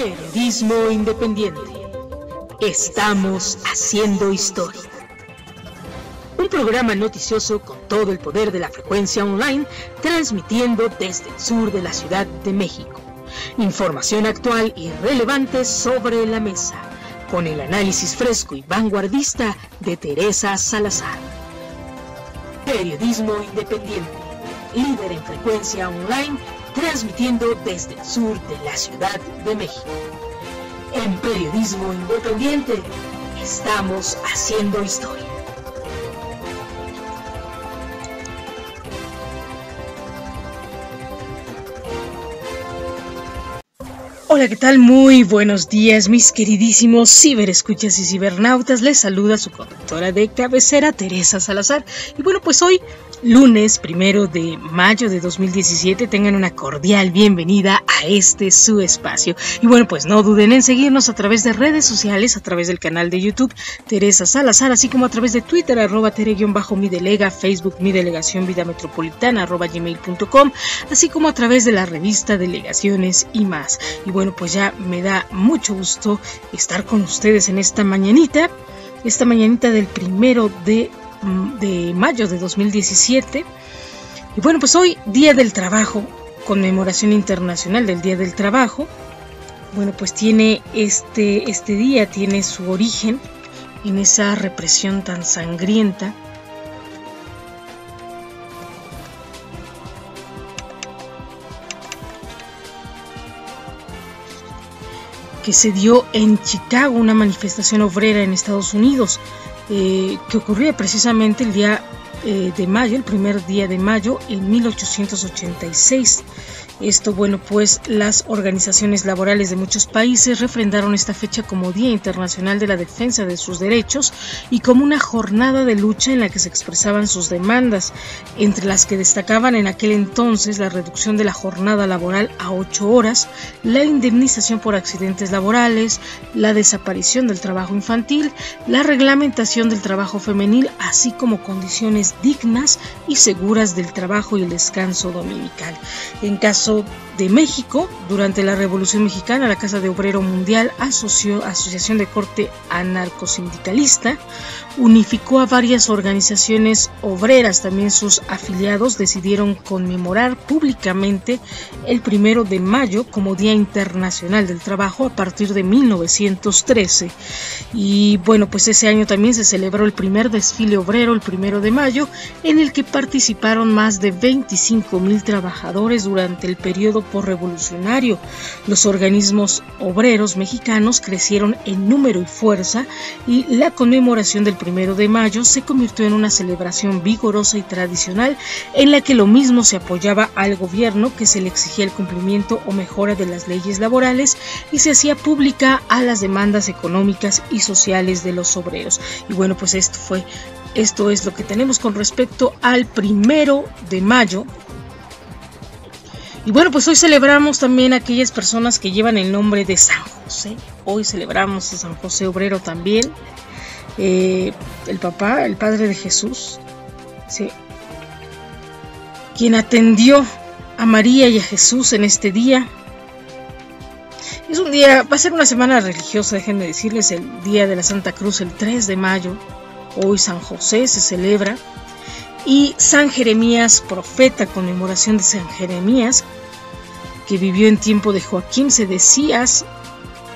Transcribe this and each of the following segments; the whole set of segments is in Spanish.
Periodismo independiente. Estamos haciendo historia. Un programa noticioso con todo el poder de la frecuencia online, transmitiendo desde el sur de la Ciudad de México. Información actual y relevante sobre la mesa, con el análisis fresco y vanguardista de Teresa Salazar. Periodismo independiente, líder en frecuencia online transmitiendo desde el sur de la Ciudad de México. En Periodismo Independiente estamos haciendo historia. Hola, ¿qué tal? Muy buenos días, mis queridísimos ciberescuchas y cibernautas. Les saluda su conductora de cabecera, Teresa Salazar. Y bueno, pues hoy lunes primero de mayo de 2017. Tengan una cordial bienvenida a este su espacio. Y bueno, pues no duden en seguirnos a través de redes sociales, a través del canal de YouTube Teresa Salazar, así como a través de Twitter, arroba tere-mi delega, Facebook mi delegación vida metropolitana, arroba gmail.com, así como a través de la revista Delegaciones y más. Y bueno, pues ya me da mucho gusto estar con ustedes en esta mañanita, esta mañanita del primero de de mayo de 2017. Y bueno, pues hoy, Día del Trabajo, conmemoración internacional del Día del Trabajo. Bueno, pues tiene este, este día, tiene su origen en esa represión tan sangrienta que se dio en Chicago, una manifestación obrera en Estados Unidos. Eh, que ocurría precisamente el día eh, de mayo, el primer día de mayo en 1886. Esto, bueno, pues las organizaciones laborales de muchos países refrendaron esta fecha como Día Internacional de la Defensa de sus Derechos y como una jornada de lucha en la que se expresaban sus demandas, entre las que destacaban en aquel entonces la reducción de la jornada laboral a ocho horas, la indemnización por accidentes laborales, la desaparición del trabajo infantil, la reglamentación del trabajo femenil, así como condiciones dignas y seguras del trabajo y el descanso dominical. En caso de México, durante la Revolución Mexicana, la Casa de Obrero Mundial, asoció, Asociación de Corte Anarcosindicalista, unificó a varias organizaciones obreras. También sus afiliados decidieron conmemorar públicamente el primero de mayo como Día Internacional del Trabajo a partir de 1913. Y bueno, pues ese año también se celebró el primer desfile obrero, el primero de mayo, en el que participaron más de 25 mil trabajadores durante el periodo revolucionario. Los organismos obreros mexicanos crecieron en número y fuerza y la conmemoración del primero de mayo se convirtió en una celebración vigorosa y tradicional en la que lo mismo se apoyaba al gobierno que se le exigía el cumplimiento o mejora de las leyes laborales y se hacía pública a las demandas económicas y sociales de los obreros. Y bueno, pues esto fue esto es lo que tenemos con respecto al primero de mayo y bueno, pues hoy celebramos también a aquellas personas que llevan el nombre de San José. Hoy celebramos a San José Obrero también. Eh, el papá, el padre de Jesús, ¿sí? quien atendió a María y a Jesús en este día. Es un día, va a ser una semana religiosa, déjenme decirles, el día de la Santa Cruz, el 3 de mayo. Hoy San José se celebra y San Jeremías, profeta, conmemoración de San Jeremías, que vivió en tiempo de Joaquín Sedecías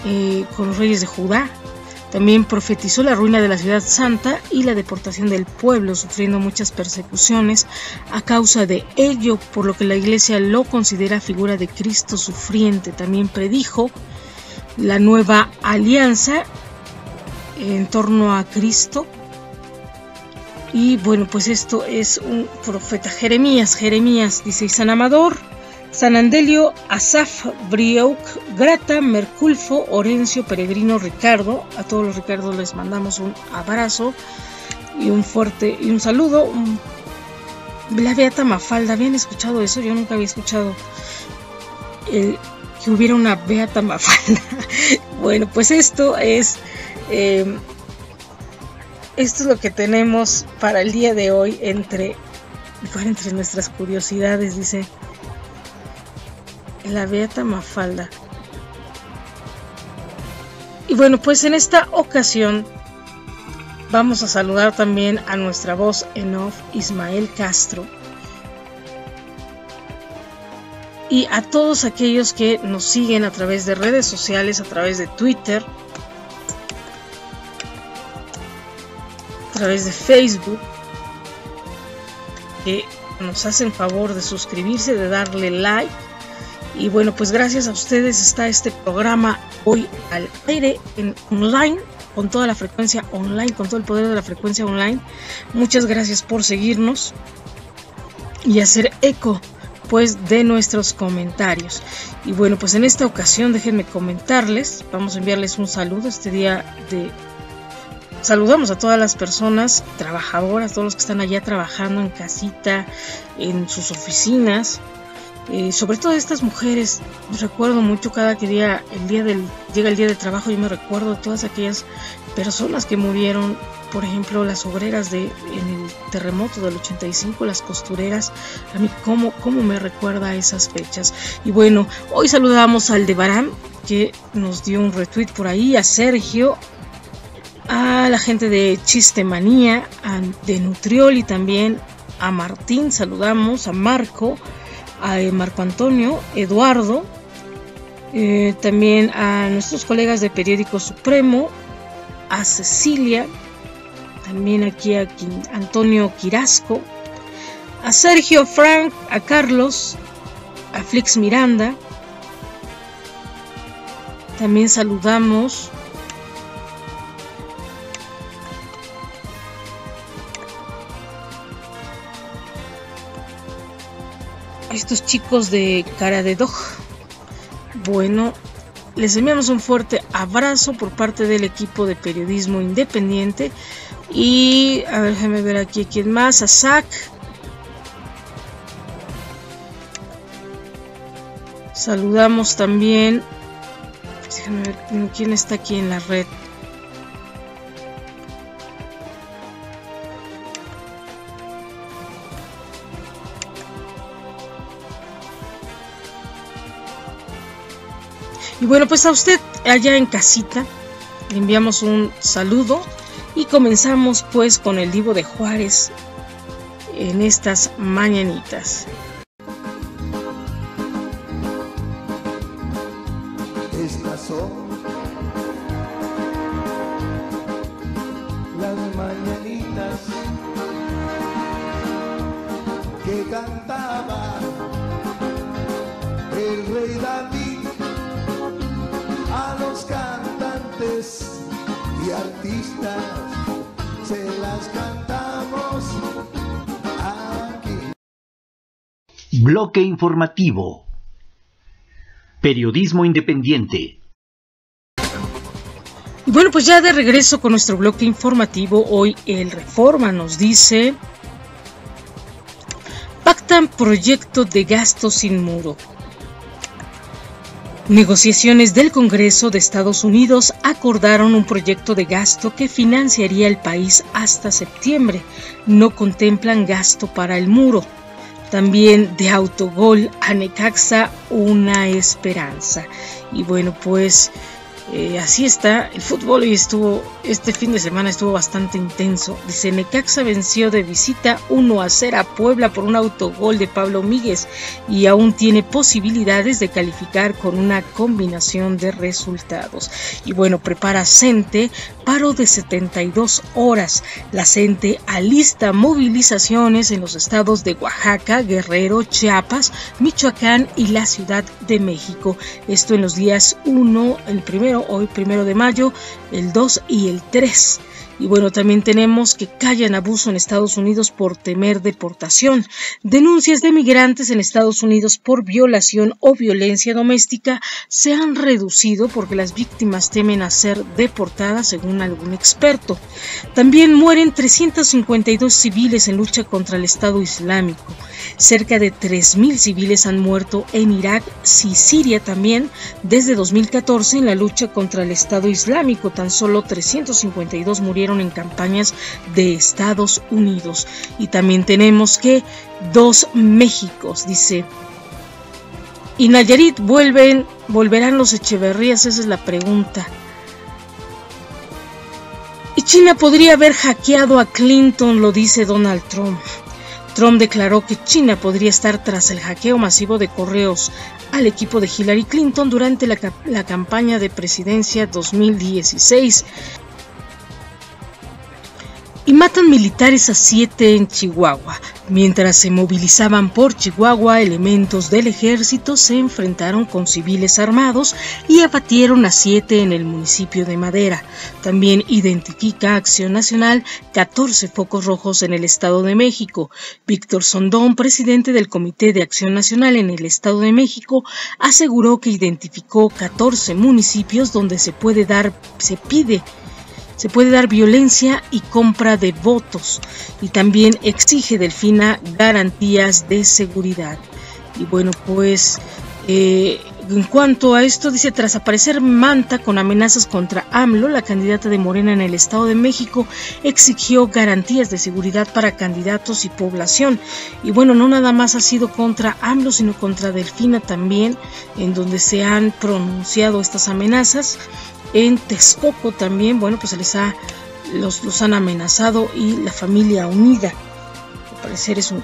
eh, con los reyes de Judá. También profetizó la ruina de la ciudad santa y la deportación del pueblo, sufriendo muchas persecuciones a causa de ello, por lo que la iglesia lo considera figura de Cristo sufriente. También predijo la nueva alianza en torno a Cristo y bueno, pues esto es un profeta Jeremías. Jeremías dice, San Amador, San Andelio, Asaf, Briouk, Grata, Merculfo, Orencio, Peregrino, Ricardo. A todos los Ricardos les mandamos un abrazo y un fuerte y un saludo. La Beata Mafalda, ¿habían escuchado eso? Yo nunca había escuchado que hubiera una Beata Mafalda. bueno, pues esto es... Eh, esto es lo que tenemos para el día de hoy entre, entre nuestras curiosidades, dice la Beata Mafalda. Y bueno, pues en esta ocasión vamos a saludar también a nuestra voz en off, Ismael Castro. Y a todos aquellos que nos siguen a través de redes sociales, a través de Twitter, a través de Facebook, que nos hacen favor de suscribirse, de darle like. Y bueno, pues gracias a ustedes está este programa hoy al aire en online con toda la frecuencia online, con todo el poder de la frecuencia online. Muchas gracias por seguirnos y hacer eco pues de nuestros comentarios. Y bueno, pues en esta ocasión déjenme comentarles, vamos a enviarles un saludo este día de Saludamos a todas las personas trabajadoras, todos los que están allá trabajando en casita, en sus oficinas, eh, sobre todo estas mujeres. Recuerdo mucho cada que día, el día del, llega el día de trabajo, yo me recuerdo todas aquellas personas que murieron, por ejemplo, las obreras de, en el terremoto del 85, las costureras, a mí cómo, cómo me recuerda esas fechas. Y bueno, hoy saludamos al de Barán, que nos dio un retweet por ahí, a Sergio, a la gente de Chistemanía, a, de Nutrioli también, a Martín, saludamos, a Marco, a Marco Antonio, Eduardo, eh, también a nuestros colegas de Periódico Supremo, a Cecilia, también aquí a Antonio Quirasco, a Sergio Frank, a Carlos, a Flix Miranda. También saludamos estos chicos de cara de dog. Bueno, les enviamos un fuerte abrazo por parte del equipo de periodismo independiente. Y a ver, déjame ver aquí quién más. A Zach. Saludamos también. Déjame ver quién está aquí en la red. Y bueno, pues a usted allá en casita le enviamos un saludo y comenzamos pues con el Divo de Juárez en estas mañanitas. Estas son las mañanitas que artistas se las cantamos aquí. Bloque informativo. Periodismo independiente. Bueno, pues ya de regreso con nuestro bloque informativo, hoy el Reforma nos dice, pactan proyecto de gasto sin muro. Negociaciones del Congreso de Estados Unidos acordaron un proyecto de gasto que financiaría el país hasta septiembre. No contemplan gasto para el muro. También de autogol a Necaxa una esperanza. Y bueno, pues eh, así está el fútbol estuvo este fin de semana estuvo bastante intenso. Dice Necaxa venció de visita 1 a 0 a Puebla por un autogol de Pablo Míguez y aún tiene posibilidades de calificar con una combinación de resultados. Y bueno, prepara Cente paro de 72 horas. La Cente alista movilizaciones en los estados de Oaxaca, Guerrero, Chiapas, Michoacán y la Ciudad de México. Esto en los días 1, el primero, hoy primero de mayo, el 2 y el 3. Y bueno, también tenemos que callan abuso en Estados Unidos por temer deportación. Denuncias de migrantes en Estados Unidos por violación o violencia doméstica se han reducido porque las víctimas temen a ser deportadas, según algún experto. También mueren 352 civiles en lucha contra el Estado Islámico. Cerca de 3.000 civiles han muerto en Irak y Siria también desde 2014 en la lucha contra el Estado Islámico. Tan solo 352 murieron en campañas de Estados Unidos. Y también tenemos que dos Méxicos, dice. Y Nayarit vuelven, volverán los Echeverrías, esa es la pregunta. Y China podría haber hackeado a Clinton, lo dice Donald Trump. Trump declaró que China podría estar tras el hackeo masivo de correos al equipo de Hillary Clinton durante la, la campaña de presidencia 2016 y matan militares a siete en Chihuahua. Mientras se movilizaban por Chihuahua, elementos del ejército se enfrentaron con civiles armados y abatieron a siete en el municipio de Madera. También identifica Acción Nacional 14 focos rojos en el Estado de México. Víctor Sondón, presidente del Comité de Acción Nacional en el Estado de México, aseguró que identificó 14 municipios donde se puede dar, se pide se puede dar violencia y compra de votos y también exige Delfina garantías de seguridad. Y bueno, pues eh, en cuanto a esto, dice, tras aparecer Manta con amenazas contra AMLO, la candidata de Morena en el Estado de México exigió garantías de seguridad para candidatos y población. Y bueno, no nada más ha sido contra AMLO, sino contra Delfina también, en donde se han pronunciado estas amenazas. En Texcoco también, bueno, pues les ha, los, han amenazado y la familia unida, al parecer es.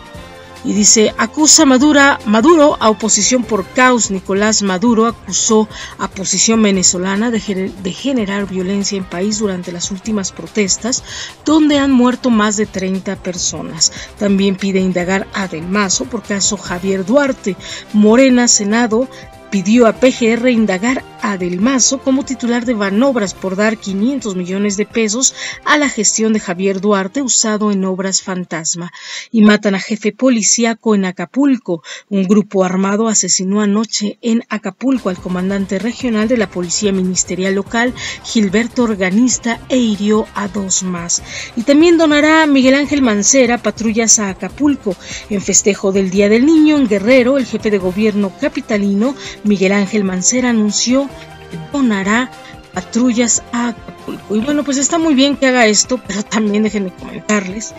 Y dice, acusa Madura, Maduro a oposición por caos. Nicolás Maduro acusó a posición venezolana de, de generar violencia en país durante las últimas protestas, donde han muerto más de 30 personas. También pide indagar a Del Mazo por caso Javier Duarte. Morena, Senado, pidió a PGR indagar a Del Mazo como titular de Banobras por dar 500 millones de pesos a la gestión de Javier Duarte usado en obras fantasma. Y matan a jefe policíaco en Acapulco. Un grupo armado asesinó anoche en Acapulco al comandante regional de la Policía Ministerial Local, Gilberto Organista, e hirió a dos más. Y también donará a Miguel Ángel Mancera patrullas a Acapulco. En festejo del Día del Niño en Guerrero, el jefe de gobierno capitalino Miguel Ángel Mancera anunció que donará patrullas a Acapulco. Y bueno, pues está muy bien que haga esto, pero también déjenme comentarles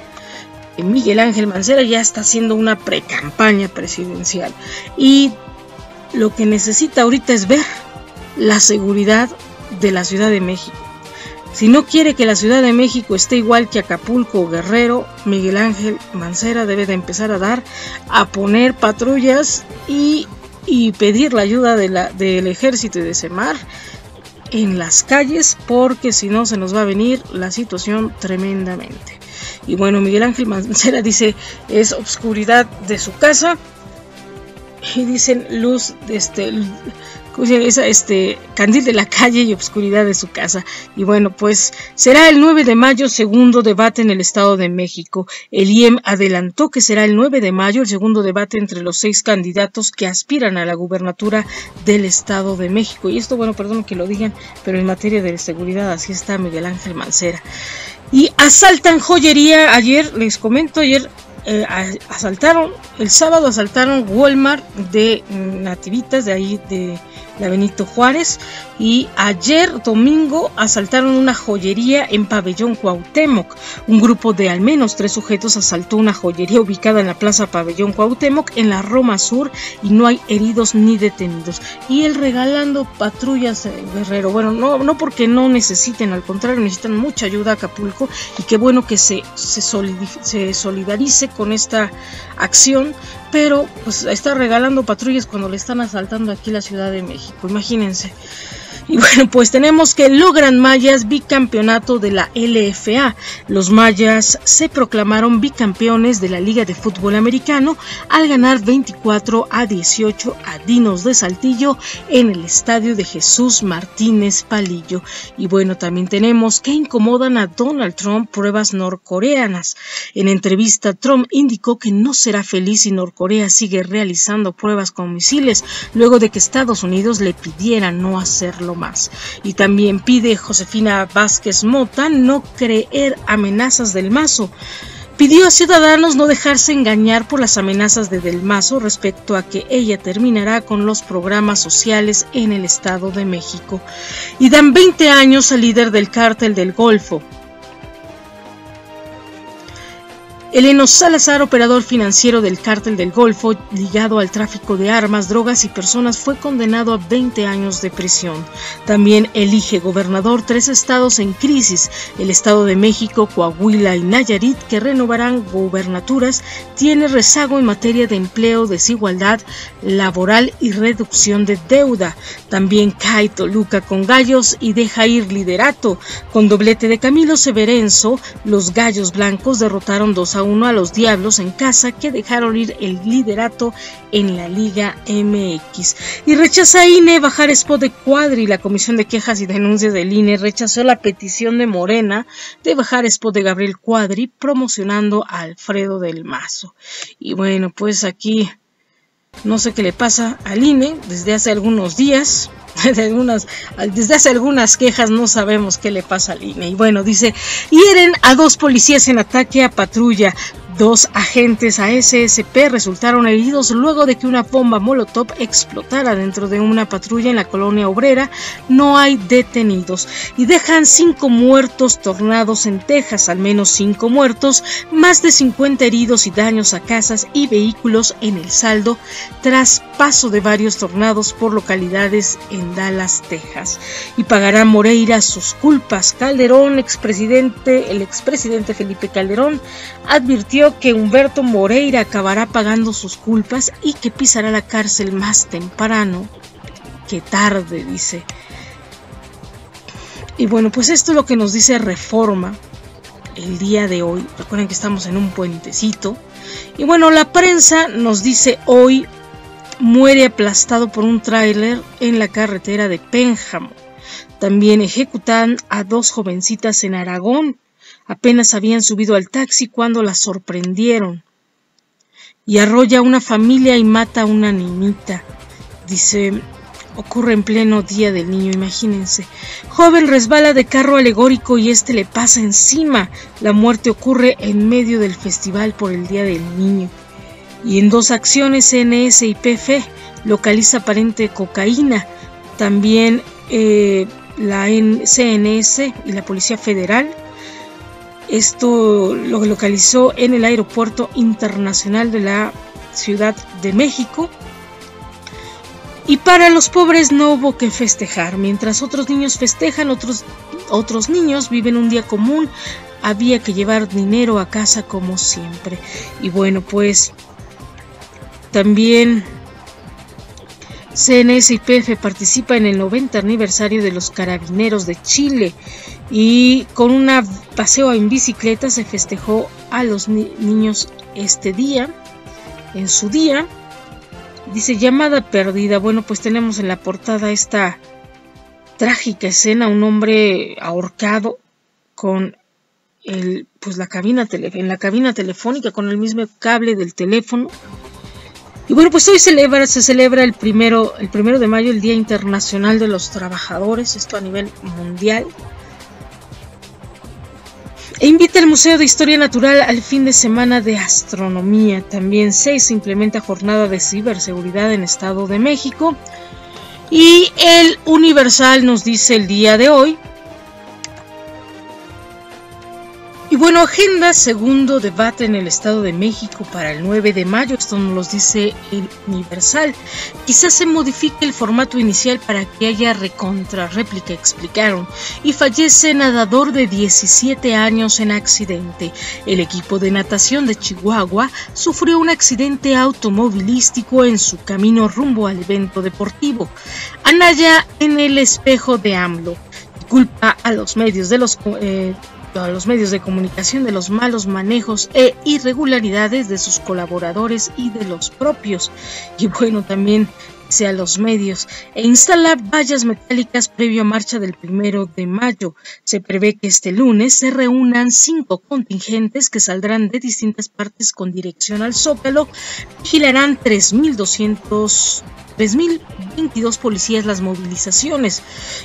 que Miguel Ángel Mancera ya está haciendo una pre-campaña presidencial. Y lo que necesita ahorita es ver la seguridad de la Ciudad de México. Si no quiere que la Ciudad de México esté igual que Acapulco o Guerrero, Miguel Ángel Mancera debe de empezar a dar, a poner patrullas y y pedir la ayuda del ejército y de Semar en las calles porque si no se nos va a venir la situación tremendamente. Y bueno, Miguel Ángel Mancera dice es obscuridad de su casa y dicen luz de este este candil de la calle y obscuridad de su casa. Y bueno, pues será el 9 de mayo segundo debate en el Estado de México. El IEM adelantó que será el 9 de mayo el segundo debate entre los seis candidatos que aspiran a la gubernatura del Estado de México. Y esto, bueno, perdón que lo digan, pero en materia de seguridad así está Miguel Ángel Mancera. Y asaltan joyería. Ayer, les comento, ayer eh, asaltaron, el sábado asaltaron Walmart de Nativitas, de ahí de la Benito Juárez, y ayer domingo asaltaron una joyería en Pabellón Cuauhtémoc. Un grupo de al menos tres sujetos asaltó una joyería ubicada en la Plaza Pabellón Cuauhtémoc en la Roma Sur y no hay heridos ni detenidos. Y él regalando patrullas eh, Guerrero. Bueno, no, no porque no necesiten, al contrario, necesitan mucha ayuda a Acapulco y qué bueno que se, se solidarice con esta acción, pero pues está regalando patrullas cuando le están asaltando aquí la Ciudad de México. Imagínense. Y bueno, pues tenemos que logran Mayas bicampeonato de la LFA. Los Mayas se proclamaron bicampeones de la Liga de Fútbol Americano al ganar 24 a 18 a Dinos de Saltillo en el estadio de Jesús Martínez Palillo. Y bueno, también tenemos que incomodan a Donald Trump pruebas norcoreanas. En entrevista, Trump indicó que no será feliz si Norcorea sigue realizando pruebas con misiles luego de que Estados Unidos le pidiera no hacerlo Y también pide Josefina Vázquez Mota no creer amenazas del mazo. Pidió a Ciudadanos no dejarse engañar por las amenazas de Del Mazo respecto a que ella terminará con los programas sociales en el Estado de México. Y dan 20 años al líder del cártel del Golfo, Eleno Salazar, operador financiero del cártel del Golfo, ligado al tráfico de armas, drogas y personas, fue condenado a 20 años de prisión. También elige gobernador tres estados en crisis, el Estado de México, Coahuila y Nayarit, que renovarán gobernaturas, tiene rezago en materia de empleo, desigualdad laboral y reducción de deuda. También cae Toluca con gallos y deja ir liderato. Con doblete de Camilo Severenzo, los gallos blancos derrotaron dos a uno a los Diablos en casa que dejaron ir el liderato en la Liga MX. Y rechaza INE bajar spot de Cuadri. La Comisión de Quejas y Denuncias del INE rechazó la petición de Morena de bajar spot de Gabriel Cuadri promocionando a Alfredo del Mazo. Y bueno, pues aquí no sé qué le pasa al INE desde hace algunos días. desde hace algunas quejas no sabemos qué le pasa al INE. Y bueno, dice, hieren a dos policías en ataque a patrulla. Dos agentes ASSP resultaron heridos luego de que una bomba Molotov explotara dentro de una patrulla en la colonia obrera. No hay detenidos y dejan cinco muertos tornados en Texas, al menos cinco muertos, más de 50 heridos y daños a casas y vehículos en el saldo tras paso de varios tornados por localidades en Dallas, Texas. Y pagará Moreira sus culpas. Calderón, expresidente, el expresidente Felipe Calderón advirtió que Humberto Moreira acabará pagando sus culpas y que pisará la cárcel más temprano que tarde, dice. Y bueno, pues esto es lo que nos dice Reforma el día de hoy. Recuerden que estamos en un puentecito. Y bueno, la prensa nos dice hoy muere aplastado por un tráiler en la carretera de Pénjamo. También ejecutan a dos jovencitas en Aragón Apenas habían subido al taxi cuando la sorprendieron. Y arrolla a una familia y mata a una niñita. Dice, ocurre en pleno día del niño, imagínense. Joven resbala de carro alegórico y este le pasa encima. La muerte ocurre en medio del festival por el día del niño. Y en dos acciones CNS y PF localiza aparente cocaína. También eh, la CNS y la Policía Federal esto lo localizó en el Aeropuerto Internacional de la Ciudad de México. Y para los pobres no hubo que festejar. Mientras otros niños festejan, otros, otros niños viven un día común. Había que llevar dinero a casa como siempre. Y bueno, pues también CNS y PF participa en el 90 aniversario de los Carabineros de Chile y con un paseo en bicicleta se festejó a los niños este día, en su día. Dice llamada perdida. Bueno, pues tenemos en la portada esta trágica escena, un hombre ahorcado con el, pues la cabina en la cabina telefónica con el mismo cable del teléfono. Y bueno, pues hoy se celebra el primero, el primero de mayo, el Día Internacional de los Trabajadores, esto a nivel mundial. E invita al Museo de Historia Natural al fin de semana de astronomía. También se implementa jornada de ciberseguridad en Estado de México. Y el Universal nos dice el día de hoy Y bueno, agenda segundo debate en el Estado de México para el 9 de mayo, esto nos lo dice el Universal. Quizás se modifique el formato inicial para que haya recontra réplica, explicaron. Y fallece nadador de 17 años en accidente. El equipo de natación de Chihuahua sufrió un accidente automovilístico en su camino rumbo al evento deportivo. Anaya en el espejo de AMLO. Culpa a los medios de los... Eh, a los medios de comunicación de los malos manejos e irregularidades de sus colaboradores y de los propios. Y bueno, también sea los medios e instala vallas metálicas previo a marcha del primero de mayo. Se prevé que este lunes se reúnan cinco contingentes que saldrán de distintas partes con dirección al Zócalo, vigilarán 3.200 3.022 policías las movilizaciones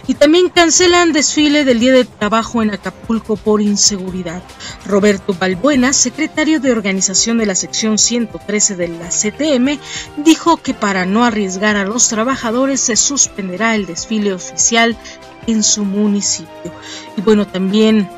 y también cancelan desfile del Día de Trabajo en Acapulco por inseguridad. Roberto Balbuena, secretario de organización de la sección 113 de la CTM, dijo que para no arriesgar a los trabajadores se suspenderá el desfile oficial en su municipio. Y bueno, también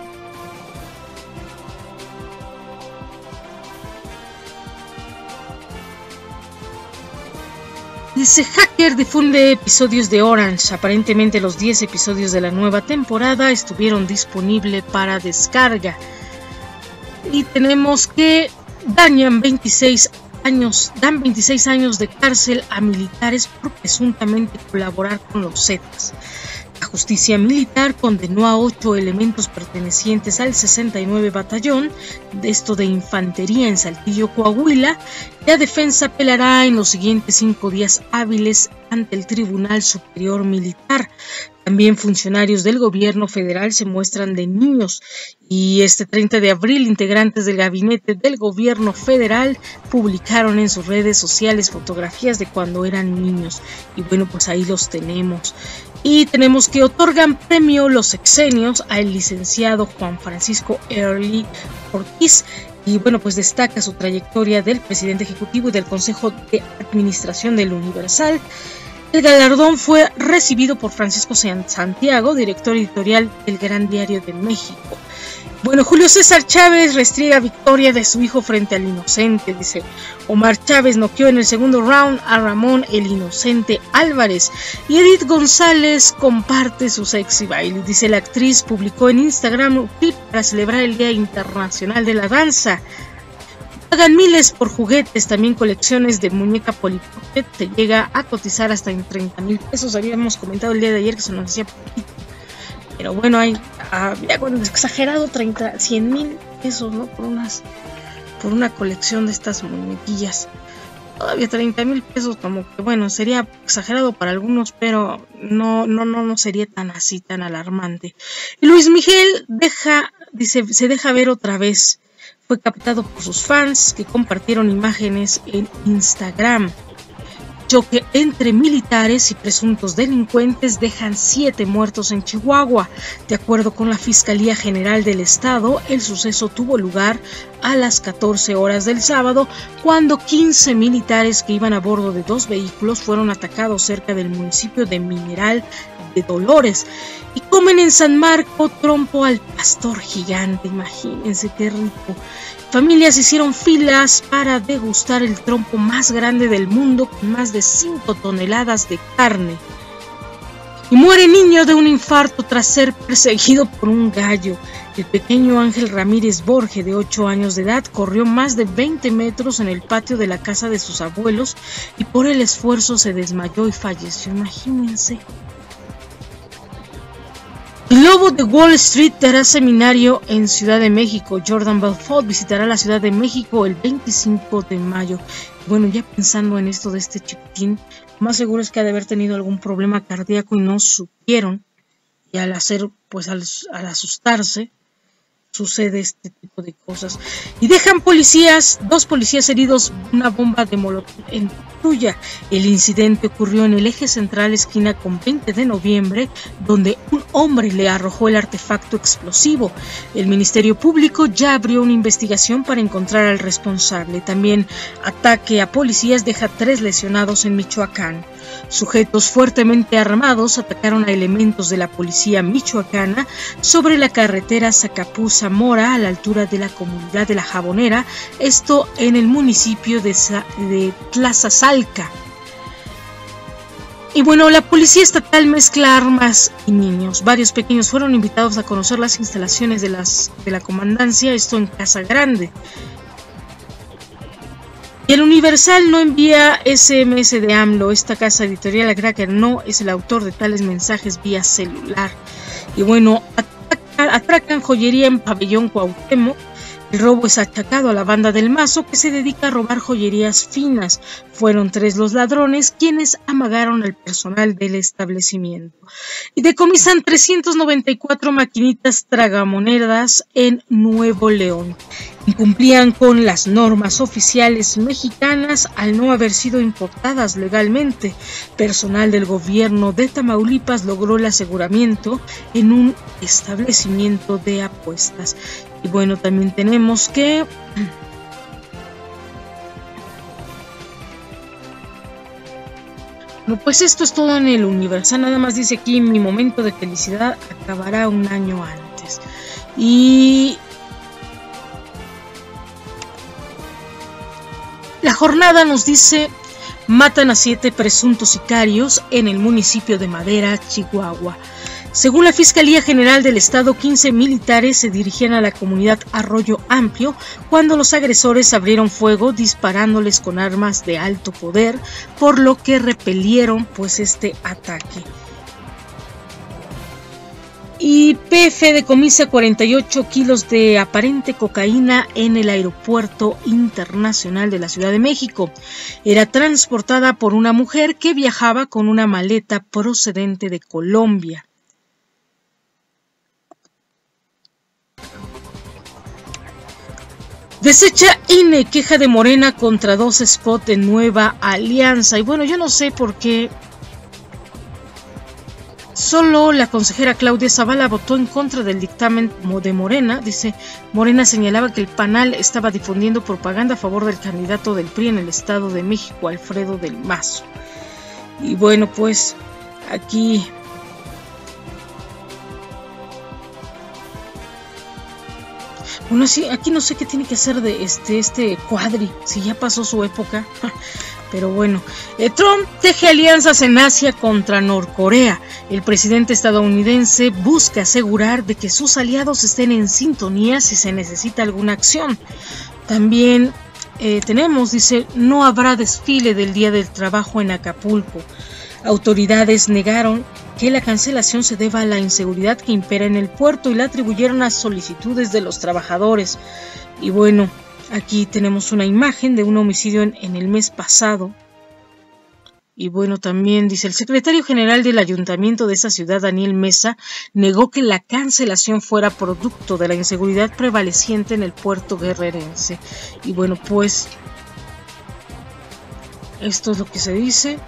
Dice Hacker difunde episodios de Orange. Aparentemente los 10 episodios de la nueva temporada estuvieron disponibles para descarga. Y tenemos que dañan 26 años, dan 26 años de cárcel a militares por presuntamente colaborar con los Zetas. La justicia militar condenó a ocho elementos pertenecientes al 69 Batallón, de esto de infantería en Saltillo, Coahuila. La defensa apelará en los siguientes cinco días hábiles ante el Tribunal Superior Militar. También funcionarios del gobierno federal se muestran de niños y este 30 de abril integrantes del gabinete del gobierno federal publicaron en sus redes sociales fotografías de cuando eran niños y bueno pues ahí los tenemos. Y tenemos que otorgan premio los exenios al licenciado Juan Francisco Early Ortiz. Y bueno, pues destaca su trayectoria del presidente ejecutivo y del Consejo de Administración del Universal. El galardón fue recibido por Francisco Santiago, director editorial del Gran Diario de México. Bueno, Julio César Chávez restriega victoria de su hijo frente al inocente, dice. Omar Chávez noqueó en el segundo round a Ramón el inocente Álvarez. Y Edith González comparte su sexy baile. Dice la actriz publicó en Instagram un clip para celebrar el Día Internacional de la Danza. Pagan miles por juguetes, también colecciones de muñeca Polipocket. Te llega a cotizar hasta en 30 mil pesos. Habíamos comentado el día de ayer que se nos hacía poquito pero bueno, hay exagerado 30, 100 mil pesos, ¿no? Por unas, por una colección de estas muñequillas. Todavía 30 mil pesos, como que bueno, sería exagerado para algunos, pero no, no, no, no sería tan así, tan alarmante. Y Luis Miguel deja, dice, se deja ver otra vez. Fue captado por sus fans que compartieron imágenes en Instagram. Choque entre militares y presuntos delincuentes dejan siete muertos en Chihuahua. De acuerdo con la Fiscalía General del Estado, el suceso tuvo lugar a las 14 horas del sábado, cuando 15 militares que iban a bordo de dos vehículos fueron atacados cerca del municipio de Mineral de Dolores y comen en San Marco trompo al pastor gigante. Imagínense qué rico. Familias hicieron filas para degustar el trompo más grande del mundo con más de 5 toneladas de carne. Y muere niño de un infarto tras ser perseguido por un gallo. El pequeño Ángel Ramírez Borge, de 8 años de edad, corrió más de 20 metros en el patio de la casa de sus abuelos y por el esfuerzo se desmayó y falleció. Imagínense. El lobo de Wall Street dará seminario en Ciudad de México. Jordan Belfort visitará la Ciudad de México el 25 de mayo. Bueno, ya pensando en esto de este chiquitín, más seguro es que ha de haber tenido algún problema cardíaco y no supieron. Y al hacer, pues al, al asustarse, sucede este tipo de cosas. Y dejan policías, dos policías heridos, una bomba de molotov en Tuya. El incidente ocurrió en el eje central esquina con 20 de noviembre, donde un hombre le arrojó el artefacto explosivo. El Ministerio Público ya abrió una investigación para encontrar al responsable. También ataque a policías deja tres lesionados en Michoacán. Sujetos fuertemente armados atacaron a elementos de la policía michoacana sobre la carretera Zacapú-Zamora a la altura de la comunidad de La Jabonera, esto en el municipio de, de Tlazazalca. Y bueno, la policía estatal mezcla armas y niños. Varios pequeños fueron invitados a conocer las instalaciones de, las, de la comandancia, esto en Casa Grande. Y el Universal no envía SMS de AMLO. Esta casa editorial Cracker no es el autor de tales mensajes vía celular. Y bueno, atracan joyería en Pabellón Cuauhtémoc. El robo es achacado a la banda del Mazo que se dedica a robar joyerías finas. Fueron tres los ladrones quienes amagaron al personal del establecimiento. Y decomisan 394 maquinitas tragamonedas en Nuevo León incumplían con las normas oficiales mexicanas al no haber sido importadas legalmente. Personal del gobierno de Tamaulipas logró el aseguramiento en un establecimiento de apuestas. Y bueno, también tenemos que... Bueno, pues esto es todo en el Universal. Nada más dice aquí, mi momento de felicidad acabará un año antes. Y La jornada nos dice, matan a siete presuntos sicarios en el municipio de Madera, Chihuahua. Según la Fiscalía General del Estado, 15 militares se dirigían a la comunidad Arroyo Amplio cuando los agresores abrieron fuego disparándoles con armas de alto poder, por lo que repelieron pues este ataque. Y PF decomisa 48 kilos de aparente cocaína en el aeropuerto internacional de la Ciudad de México. Era transportada por una mujer que viajaba con una maleta procedente de Colombia. Desecha INE queja de Morena contra dos spots de nueva alianza. Y bueno, yo no sé por qué Solo la consejera Claudia Zavala votó en contra del dictamen de Morena. Dice, Morena señalaba que el panal estaba difundiendo propaganda a favor del candidato del PRI en el Estado de México, Alfredo del Mazo. Y bueno, pues aquí... Bueno, sí, aquí no sé qué tiene que hacer de este, este cuadri, si ya pasó su época. Pero bueno, eh, Trump teje alianzas en Asia contra Norcorea. El presidente estadounidense busca asegurar de que sus aliados estén en sintonía si se necesita alguna acción. También eh, tenemos, dice, no habrá desfile del Día del Trabajo en Acapulco. Autoridades negaron que la cancelación se deba a la inseguridad que impera en el puerto y la atribuyeron a solicitudes de los trabajadores. Y bueno, Aquí tenemos una imagen de un homicidio en, el mes pasado. Y bueno, también dice el secretario general del ayuntamiento de esa ciudad, Daniel Mesa, negó que la cancelación fuera producto de la inseguridad prevaleciente en el puerto guerrerense. Y bueno, pues esto es lo que se dice.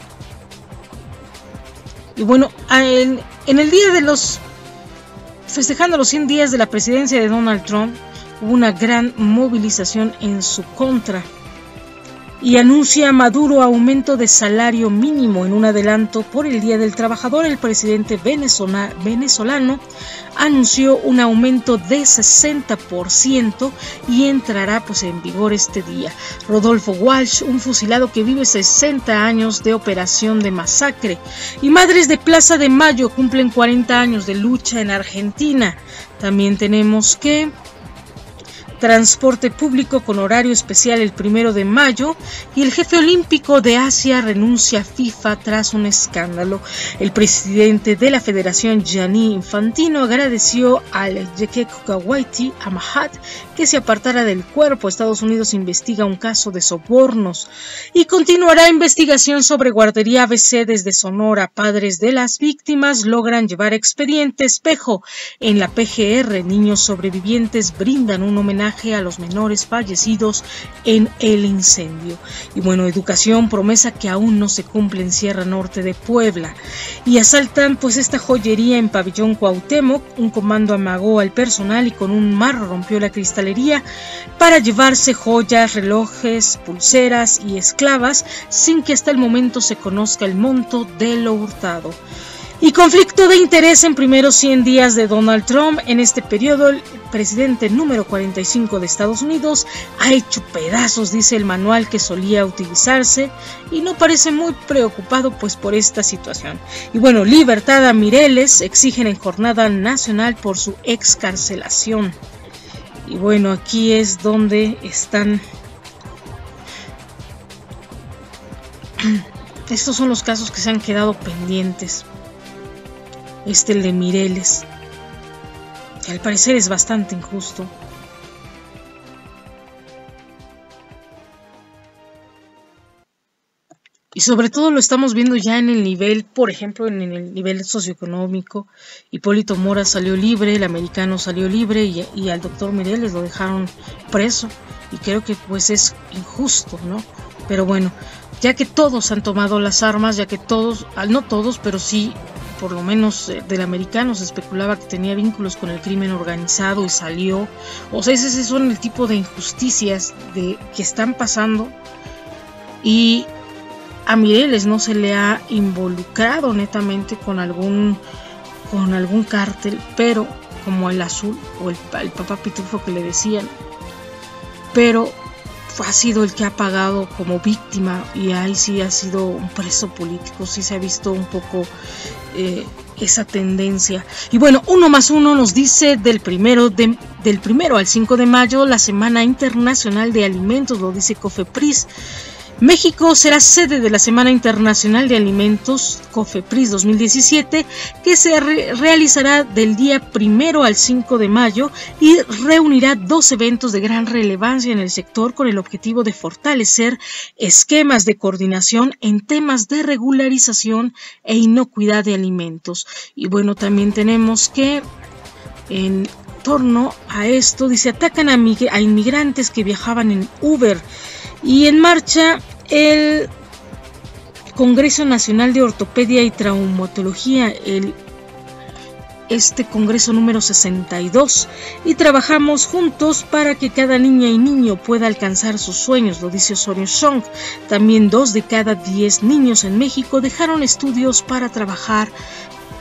Y bueno, en, en el día de los festejando los 100 días de la presidencia de Donald Trump, hubo una gran movilización en su contra y anuncia Maduro aumento de salario mínimo en un adelanto por el Día del Trabajador. El presidente venezolano anunció un aumento de 60% y entrará pues en vigor este día. Rodolfo Walsh, un fusilado que vive 60 años de operación de masacre. Y Madres de Plaza de Mayo cumplen 40 años de lucha en Argentina. También tenemos que transporte público con horario especial el primero de mayo y el jefe olímpico de Asia renuncia a FIFA tras un escándalo. El presidente de la federación, Gianni Infantino, agradeció al Yekek Kawaiti Amahat que se apartara del cuerpo. Estados Unidos investiga un caso de sobornos y continuará investigación sobre guardería ABC desde Sonora. Padres de las víctimas logran llevar expediente espejo en la PGR. Niños sobrevivientes brindan un homenaje a los menores fallecidos en el incendio. Y bueno, educación, promesa que aún no se cumple en Sierra Norte de Puebla. Y asaltan pues esta joyería en Pabellón Cuauhtémoc, un comando amagó al personal y con un marro rompió la cristalería para llevarse joyas, relojes, pulseras y esclavas sin que hasta el momento se conozca el monto de lo hurtado. Y conflicto de interés en primeros 100 días de Donald Trump. En este periodo, el presidente número 45 de Estados Unidos ha hecho pedazos, dice el manual que solía utilizarse, y no parece muy preocupado pues por esta situación. Y bueno, libertad a Mireles exigen en jornada nacional por su excarcelación. Y bueno, aquí es donde están... Estos son los casos que se han quedado pendientes este el de Mireles, que al parecer es bastante injusto. Y sobre todo lo estamos viendo ya en el nivel, por ejemplo, en el nivel socioeconómico. Hipólito Mora salió libre, el americano salió libre y, y, al doctor Mireles lo dejaron preso. Y creo que pues es injusto, ¿no? Pero bueno, ya que todos han tomado las armas, ya que todos, no todos, pero sí por lo menos eh, del americano se especulaba que tenía vínculos con el crimen organizado y salió. O sea, ese son el tipo de injusticias de, que están pasando. Y a Mireles no se le ha involucrado netamente con algún con algún cártel, pero como el azul o el, el papá pitufo que le decían. Pero ha sido el que ha pagado como víctima y ahí sí ha sido un preso político, sí se ha visto un poco eh, esa tendencia. Y bueno, uno más uno nos dice del primero, de, del primero al 5 de mayo, la Semana Internacional de Alimentos, lo dice Cofepris. México será sede de la Semana Internacional de Alimentos COFEPRIS 2017 que se realizará del día primero al 5 de mayo y reunirá dos eventos de gran relevancia en el sector con el objetivo de fortalecer esquemas de coordinación en temas de regularización e inocuidad de alimentos. Y bueno, también tenemos que en torno a esto, dice, atacan a, a inmigrantes que viajaban en Uber y en marcha el Congreso Nacional de Ortopedia y Traumatología, el este Congreso número 62 y trabajamos juntos para que cada niña y niño pueda alcanzar sus sueños, lo dice Osorio Song. También dos de cada diez niños en México dejaron estudios para trabajar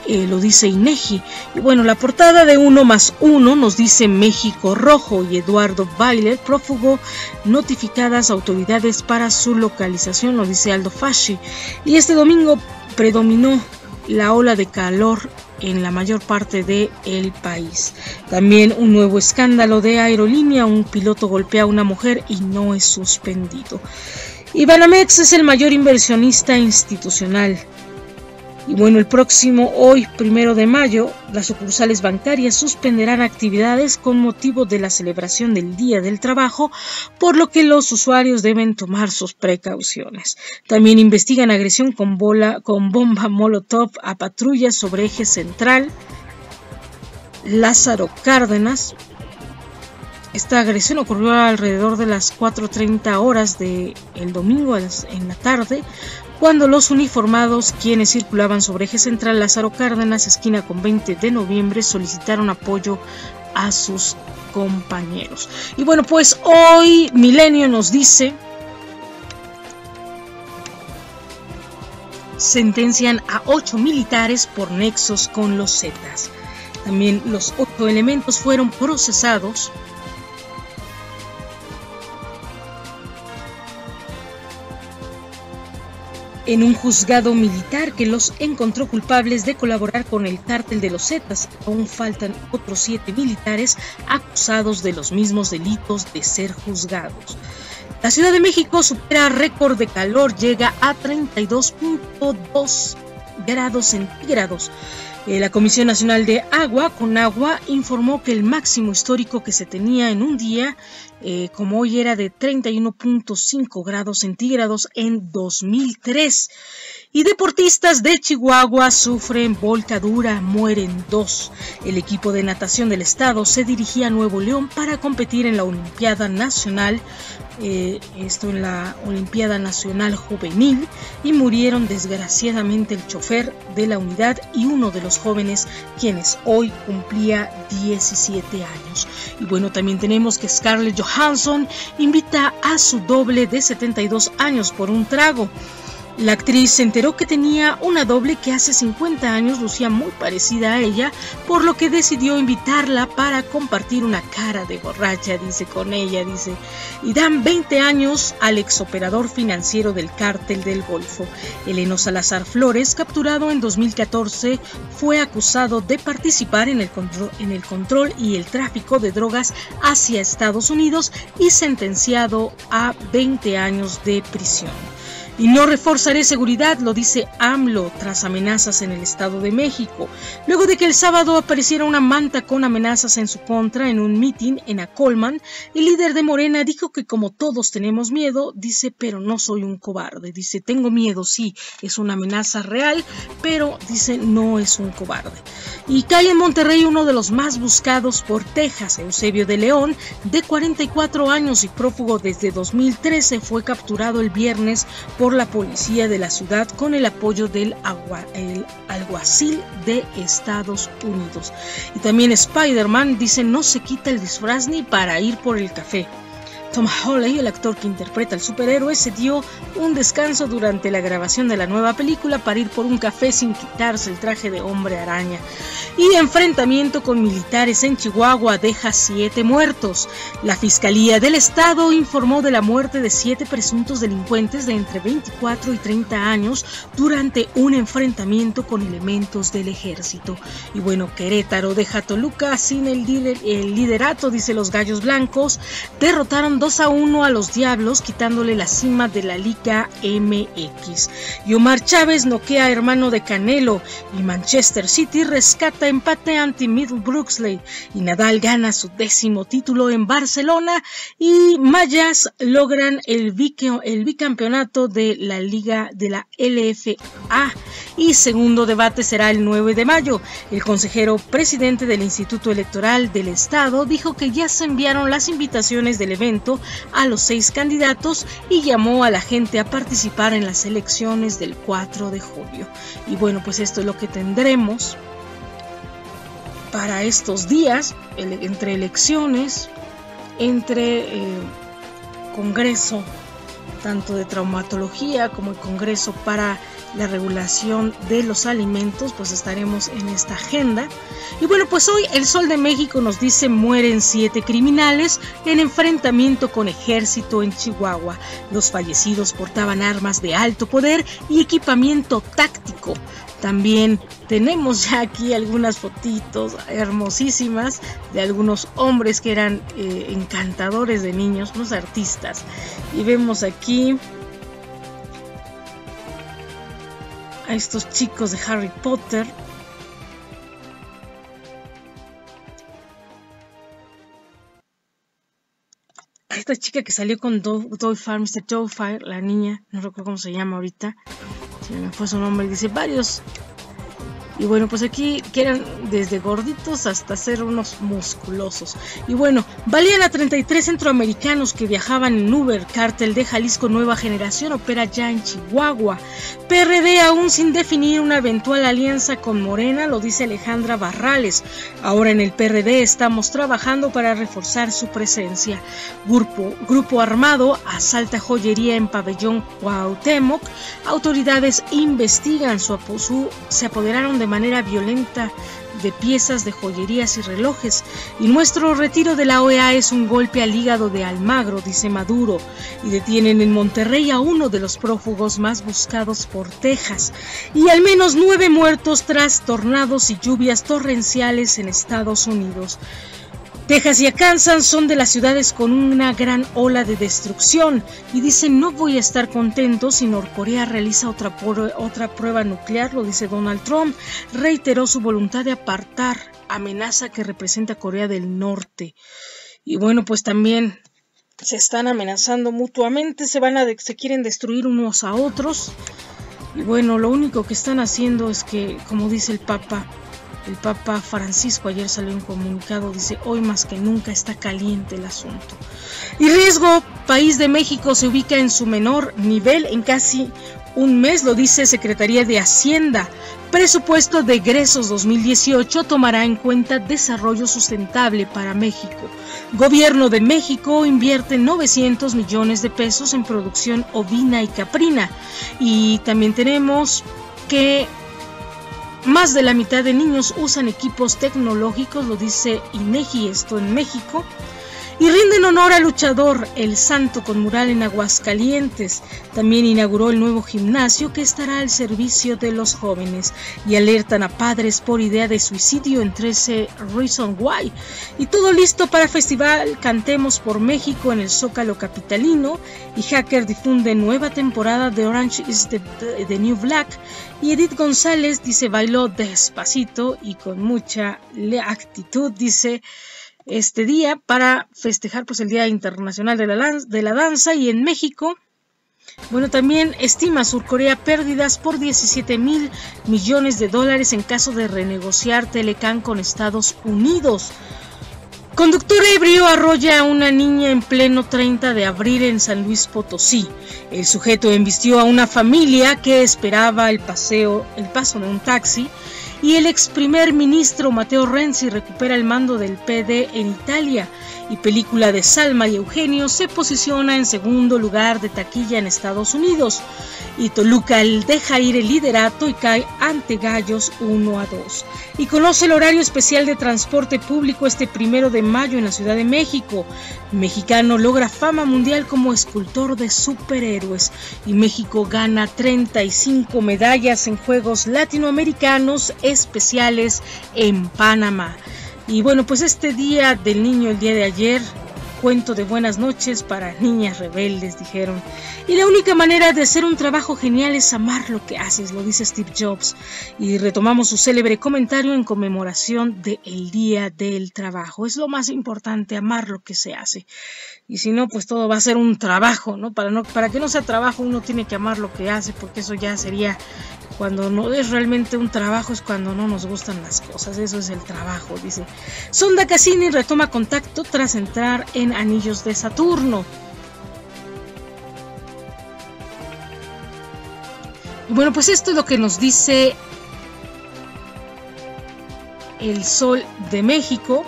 eh, lo dice INEGI. Y bueno, la portada de uno más uno nos dice México Rojo y Eduardo Bailer, prófugo, notificadas autoridades para su localización, lo dice Aldo Fasci. Y este domingo predominó la ola de calor en la mayor parte del el país. También un nuevo escándalo de aerolínea, un piloto golpea a una mujer y no es suspendido. Y Banamex es el mayor inversionista institucional y bueno, el próximo hoy, primero de mayo, las sucursales bancarias suspenderán actividades con motivo de la celebración del Día del Trabajo, por lo que los usuarios deben tomar sus precauciones. También investigan agresión con, bola, con bomba Molotov a patrullas sobre eje central. Lázaro Cárdenas. Esta agresión ocurrió alrededor de las 4.30 horas del el domingo en la tarde cuando los uniformados, quienes circulaban sobre eje central Lázaro Cárdenas, esquina con 20 de noviembre, solicitaron apoyo a sus compañeros. Y bueno, pues hoy Milenio nos dice, sentencian a ocho militares por nexos con los Zetas. También los ocho elementos fueron procesados en un juzgado militar que los encontró culpables de colaborar con el cártel de los Zetas. Aún faltan otros siete militares acusados de los mismos delitos de ser juzgados. La Ciudad de México supera récord de calor, llega a 32.2 grados centígrados. Eh, la Comisión Nacional de Agua, con agua, informó que el máximo histórico que se tenía en un día eh, como hoy era de 31.5 grados centígrados en 2003. Y deportistas de Chihuahua sufren volcadura, mueren dos. El equipo de natación del estado se dirigía a Nuevo León para competir en la Olimpiada Nacional, eh, esto en la Olimpiada Nacional Juvenil, y murieron desgraciadamente el chofer de la unidad y uno de los jóvenes, quienes hoy cumplía 17 años. Y bueno, también tenemos que Scarlett Johansson invita a su doble de 72 años por un trago. La actriz se enteró que tenía una doble que hace 50 años lucía muy parecida a ella, por lo que decidió invitarla para compartir una cara de borracha, dice con ella, dice. Y dan 20 años al exoperador financiero del cártel del Golfo. Eleno Salazar Flores, capturado en 2014, fue acusado de participar en el, en el control y el tráfico de drogas hacia Estados Unidos y sentenciado a 20 años de prisión. Y no reforzaré seguridad, lo dice AMLO tras amenazas en el Estado de México. Luego de que el sábado apareciera una manta con amenazas en su contra en un mitin en Acolman, el líder de Morena dijo que como todos tenemos miedo, dice, pero no soy un cobarde. Dice, tengo miedo, sí, es una amenaza real, pero dice, no es un cobarde. Y cae en Monterrey uno de los más buscados por Texas, Eusebio de León, de 44 años y prófugo desde 2013, fue capturado el viernes por la policía de la ciudad con el apoyo del alguacil de Estados Unidos. Y también Spider-Man dice no se quita el disfraz ni para ir por el café. Tom Holly, el actor que interpreta al superhéroe, se dio un descanso durante la grabación de la nueva película para ir por un café sin quitarse el traje de hombre araña. Y enfrentamiento con militares en Chihuahua deja siete muertos. La Fiscalía del Estado informó de la muerte de siete presuntos delincuentes de entre 24 y 30 años durante un enfrentamiento con elementos del ejército. Y bueno, Querétaro deja Toluca sin el, liderato, dice los Gallos Blancos, derrotaron 2 a 1 a los Diablos, quitándole la cima de la Liga MX. Y Omar Chávez noquea hermano de Canelo y Manchester City rescata empate ante Middlebrooksley y Nadal gana su décimo título en Barcelona y Mayas logran el bicampeonato de la Liga de la LFA y segundo debate será el 9 de mayo. El consejero presidente del Instituto Electoral del Estado dijo que ya se enviaron las invitaciones del evento a los seis candidatos y llamó a la gente a participar en las elecciones del 4 de julio. Y bueno, pues esto es lo que tendremos para estos días, entre elecciones, entre eh, Congreso, tanto de traumatología como el Congreso para la regulación de los alimentos, pues estaremos en esta agenda. Y bueno, pues hoy el Sol de México nos dice mueren siete criminales en enfrentamiento con ejército en Chihuahua. Los fallecidos portaban armas de alto poder y equipamiento táctico. También tenemos ya aquí algunas fotitos hermosísimas de algunos hombres que eran eh, encantadores de niños, unos artistas. Y vemos aquí a estos chicos de Harry Potter. A esta chica que salió con Fire, Mr. Fire, la niña, no recuerdo cómo se llama ahorita, se me fue su nombre, dice varios y bueno, pues aquí quedan desde gorditos hasta ser unos musculosos. Y bueno, valían a 33 centroamericanos que viajaban en Uber. Cártel de Jalisco Nueva Generación opera ya en Chihuahua. PRD aún sin definir una eventual alianza con Morena, lo dice Alejandra Barrales. Ahora en el PRD estamos trabajando para reforzar su presencia. Grupo, grupo armado asalta joyería en pabellón Cuauhtémoc. Autoridades investigan su, su se apoderaron de manera violenta de piezas de joyerías y relojes, y nuestro retiro de la OEA es un golpe al hígado de Almagro, dice Maduro, y detienen en Monterrey a uno de los prófugos más buscados por Texas, y al menos nueve muertos tras tornados y lluvias torrenciales en Estados Unidos. Texas y Arkansas son de las ciudades con una gran ola de destrucción y dicen no voy a estar contento si Norcorea realiza otra, otra prueba nuclear, lo dice Donald Trump, reiteró su voluntad de apartar amenaza que representa Corea del Norte. Y bueno, pues también se están amenazando mutuamente, se van a se quieren destruir unos a otros. Y bueno, lo único que están haciendo es que, como dice el Papa, el Papa Francisco ayer salió un comunicado, dice, hoy más que nunca está caliente el asunto. Y riesgo, país de México se ubica en su menor nivel en casi un mes, lo dice Secretaría de Hacienda. Presupuesto de egresos 2018 tomará en cuenta desarrollo sustentable para México. Gobierno de México invierte 900 millones de pesos en producción ovina y caprina. Y también tenemos que más de la mitad de niños usan equipos tecnológicos, lo dice INEGI, esto en México y rinden honor al luchador El Santo con mural en Aguascalientes. También inauguró el nuevo gimnasio que estará al servicio de los jóvenes y alertan a padres por idea de suicidio en 13 Reason Why. Y todo listo para festival Cantemos por México en el Zócalo Capitalino y Hacker difunde nueva temporada de Orange is the New Black y Edith González dice bailó despacito y con mucha actitud dice este día para festejar pues el Día Internacional de la, Danza y en México bueno, también estima Surcorea pérdidas por 17 mil millones de dólares en caso de renegociar Telecán con Estados Unidos. Conductor ebrio arrolla a una niña en pleno 30 de abril en San Luis Potosí. El sujeto embistió a una familia que esperaba el paseo, el paso de un taxi y el ex primer ministro Matteo Renzi recupera el mando del PD en Italia y película de Salma y Eugenio se posiciona en segundo lugar de taquilla en Estados Unidos y Toluca deja ir el liderato y cae ante Gallos 1 a 2. Y conoce el horario especial de transporte público este primero de mayo en la Ciudad de México. Mexicano logra fama mundial como escultor de superhéroes y México gana 35 medallas en Juegos Latinoamericanos especiales en Panamá. Y bueno, pues este día del niño, el día de ayer, cuento de buenas noches para niñas rebeldes, dijeron. Y la única manera de hacer un trabajo genial es amar lo que haces, lo dice Steve Jobs. Y retomamos su célebre comentario en conmemoración del Día del Trabajo. Es lo más importante, amar lo que se hace. Y si no, pues todo va a ser un trabajo, ¿no? Para, no, para que no sea trabajo uno tiene que amar lo que hace, porque eso ya sería cuando no es realmente un trabajo es cuando no nos gustan las cosas, eso es el trabajo, dice. Sonda Cassini retoma contacto tras entrar en Anillos de Saturno. Y bueno, pues esto es lo que nos dice el Sol de México.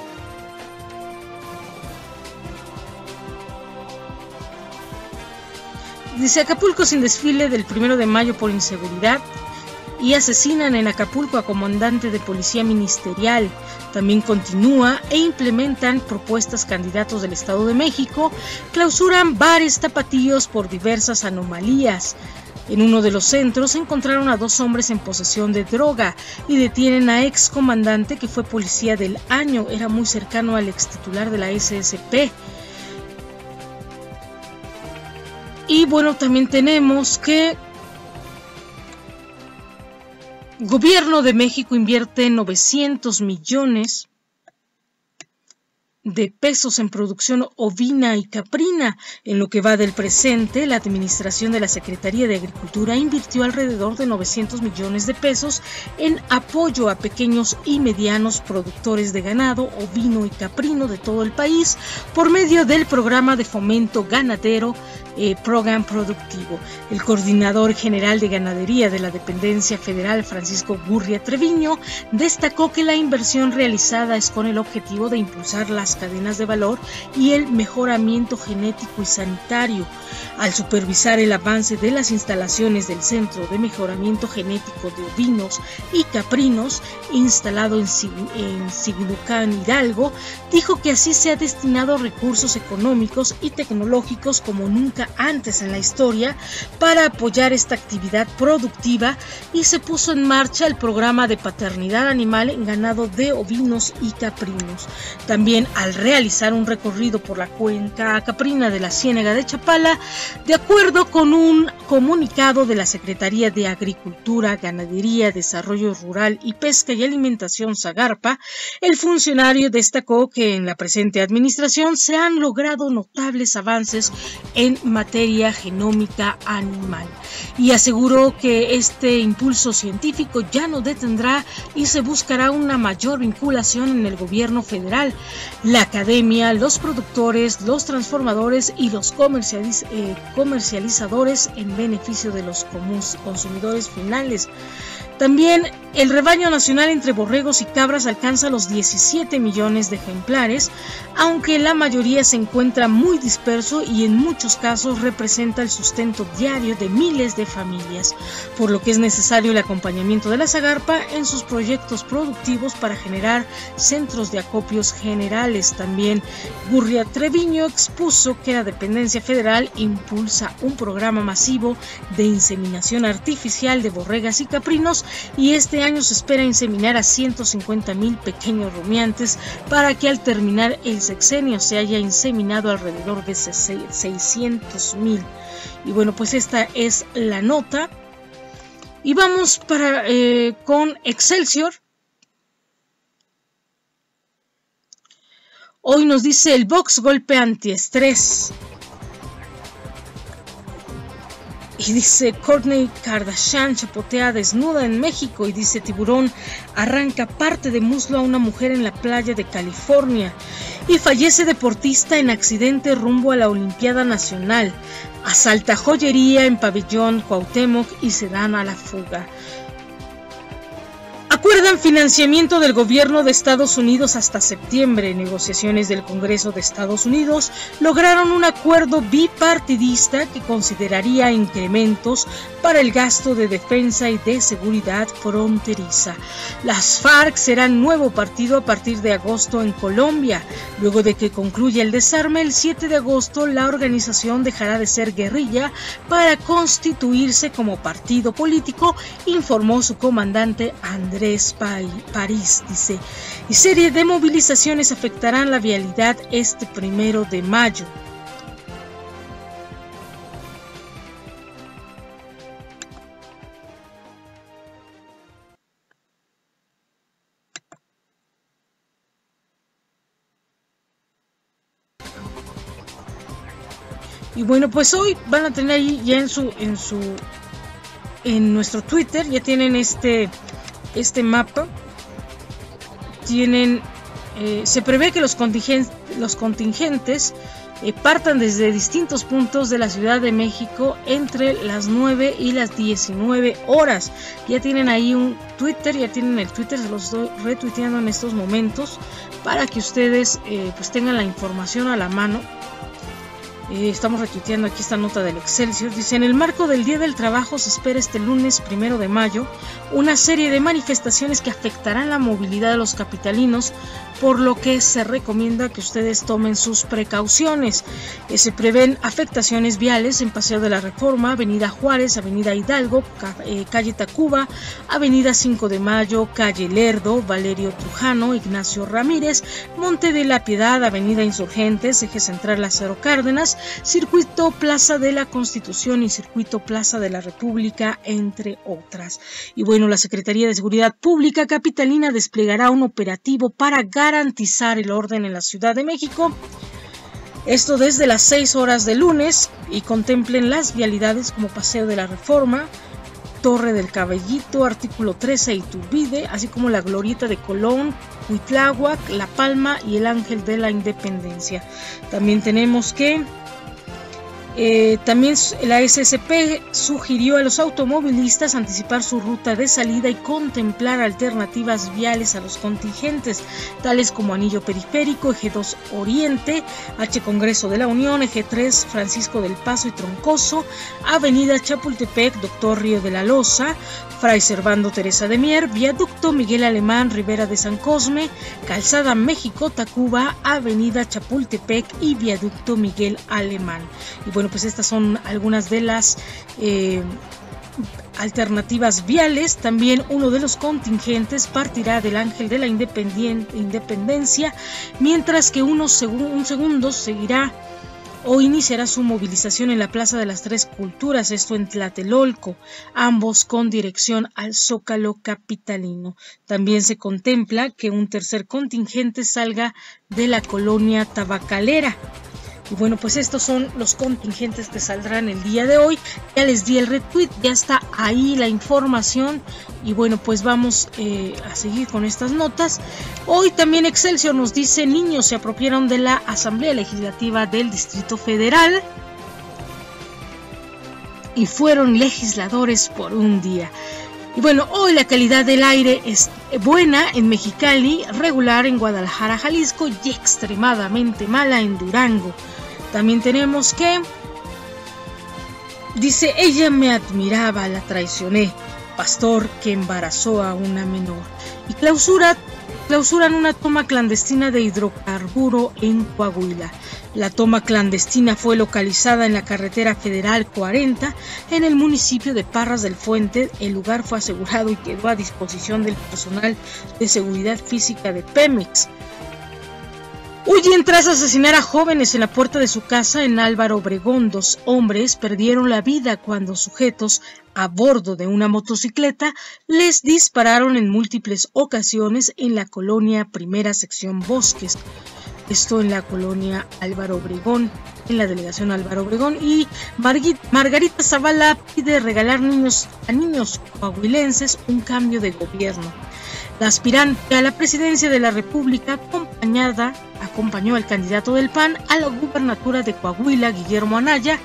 Dice Acapulco sin desfile del primero de mayo por inseguridad y asesinan en Acapulco a comandante de policía ministerial. También continúa e implementan propuestas candidatos del Estado de México, clausuran bares tapatíos por diversas anomalías. En uno de los centros encontraron a dos hombres en posesión de droga y detienen a ex comandante que fue policía del año, era muy cercano al ex titular de la SSP. Y bueno, también tenemos que Gobierno de México invierte 900 millones de pesos en producción ovina y caprina. En lo que va del presente, la administración de la Secretaría de Agricultura invirtió alrededor de 900 millones de pesos en apoyo a pequeños y medianos productores de ganado ovino y caprino de todo el país por medio del programa de fomento ganadero eh, Program Productivo. El coordinador general de ganadería de la dependencia federal, Francisco Gurria Treviño, destacó que la inversión realizada es con el objetivo de impulsar las cadenas de valor y el mejoramiento genético y sanitario. Al supervisar el avance de las instalaciones del Centro de Mejoramiento Genético de Ovinos y Caprinos, instalado en, en Siglucán, Hidalgo, dijo que así se ha destinado recursos económicos y tecnológicos como nunca antes en la historia para apoyar esta actividad productiva y se puso en marcha el programa de paternidad animal en ganado de ovinos y caprinos. También al realizar un recorrido por la cuenca caprina de la Ciénaga de Chapala, de acuerdo con un comunicado de la Secretaría de Agricultura, Ganadería, Desarrollo Rural y Pesca y Alimentación Zagarpa, el funcionario destacó que en la presente administración se han logrado notables avances en materia genómica animal y aseguró que este impulso científico ya no detendrá y se buscará una mayor vinculación en el gobierno federal, la academia, los productores, los transformadores y los eh, comercializadores en beneficio de los consumidores finales. También el rebaño nacional entre borregos y cabras alcanza los 17 millones de ejemplares, aunque la mayoría se encuentra muy disperso y en muchos casos representa el sustento diario de miles de familias, por lo que es necesario el acompañamiento de la Zagarpa en sus proyectos productivos para generar centros de acopios generales. También Gurria Treviño expuso que la dependencia federal impulsa un programa masivo de inseminación artificial de borregas y caprinos y este año se espera inseminar a 150 mil pequeños rumiantes para que al terminar el sexenio se haya inseminado alrededor de 600 mil. Y bueno, pues esta es la nota. Y vamos para, eh, con Excelsior. Hoy nos dice el box golpe antiestrés. Y dice Courtney Kardashian chapotea desnuda en México y dice tiburón arranca parte de muslo a una mujer en la playa de California y fallece deportista en accidente rumbo a la Olimpiada Nacional. Asalta joyería en pabellón Cuauhtémoc y se dan a la fuga. Acuerdan financiamiento del gobierno de Estados Unidos hasta septiembre. Negociaciones del Congreso de Estados Unidos lograron un acuerdo bipartidista que consideraría incrementos para el gasto de defensa y de seguridad fronteriza. Las FARC serán nuevo partido a partir de agosto en Colombia. Luego de que concluya el desarme el 7 de agosto, la organización dejará de ser guerrilla para constituirse como partido político, informó su comandante Andrés París, dice, y serie de movilizaciones afectarán la vialidad este primero de mayo. Y bueno, pues hoy van a tener ahí ya en su en su en nuestro Twitter ya tienen este este mapa tienen eh, se prevé que los contingentes, los contingentes eh, partan desde distintos puntos de la Ciudad de México entre las 9 y las 19 horas. Ya tienen ahí un Twitter, ya tienen el Twitter, se los estoy retuiteando en estos momentos para que ustedes eh, pues tengan la información a la mano eh, estamos retuiteando aquí esta nota del Excelsior. Dice, en el marco del Día del Trabajo se espera este lunes primero de mayo una serie de manifestaciones que afectarán la movilidad de los capitalinos, por lo que se recomienda que ustedes tomen sus precauciones. Eh, se prevén afectaciones viales en Paseo de la Reforma, Avenida Juárez, Avenida Hidalgo, eh, Calle Tacuba, Avenida 5 de Mayo, Calle Lerdo, Valerio Trujano, Ignacio Ramírez, Monte de la Piedad, Avenida Insurgentes, Eje Central Lázaro Cárdenas, Circuito Plaza de la Constitución y Circuito Plaza de la República, entre otras. Y bueno, la Secretaría de Seguridad Pública Capitalina desplegará un operativo para garantizar el orden en la Ciudad de México. Esto desde las 6 horas de lunes y contemplen las vialidades como Paseo de la Reforma, Torre del Cabellito, Artículo 13 y Turbide, así como la Glorieta de Colón, Huitláhuac, La Palma y el Ángel de la Independencia. También tenemos que eh, también la SSP sugirió a los automovilistas anticipar su ruta de salida y contemplar alternativas viales a los contingentes, tales como Anillo Periférico, Eje 2 Oriente, H Congreso de la Unión, Eje 3 Francisco del Paso y Troncoso, Avenida Chapultepec, Doctor Río de la Loza, Fray Servando Teresa de Mier, Viaducto Miguel Alemán, Rivera de San Cosme, Calzada México, Tacuba, Avenida Chapultepec y Viaducto Miguel Alemán. Y bueno, pues estas son algunas de las eh, alternativas viales. También uno de los contingentes partirá del Ángel de la Independencia, mientras que un segundo seguirá o iniciará su movilización en la Plaza de las Tres Culturas, esto en Tlatelolco, ambos con dirección al Zócalo capitalino. También se contempla que un tercer contingente salga de la colonia tabacalera. Y bueno, pues estos son los contingentes que saldrán el día de hoy. Ya les di el retweet, ya está ahí la información. Y bueno, pues vamos eh, a seguir con estas notas. Hoy también Excelsior nos dice, niños se apropiaron de la Asamblea Legislativa del Distrito Federal y fueron legisladores por un día. Y bueno, hoy la calidad del aire es buena en Mexicali, regular en Guadalajara, Jalisco y extremadamente mala en Durango. También tenemos que, dice, ella me admiraba, la traicioné, pastor que embarazó a una menor. Y clausura, clausuran una toma clandestina de hidrocarburo en Coahuila. La toma clandestina fue localizada en la carretera federal 40 en el municipio de Parras del Fuente. El lugar fue asegurado y quedó a disposición del personal de seguridad física de Pemex. Huyen tras asesinar a jóvenes en la puerta de su casa en Álvaro Obregón. Dos hombres perdieron la vida cuando sujetos a bordo de una motocicleta les dispararon en múltiples ocasiones en la colonia Primera Sección Bosques. Esto en la colonia Álvaro Obregón, en la delegación Álvaro Obregón. Y Margarita Zavala pide regalar niños a niños coahuilenses un cambio de gobierno. La aspirante a la presidencia de la República, acompañada, acompañó al candidato del PAN a la gubernatura de Coahuila, Guillermo Anaya,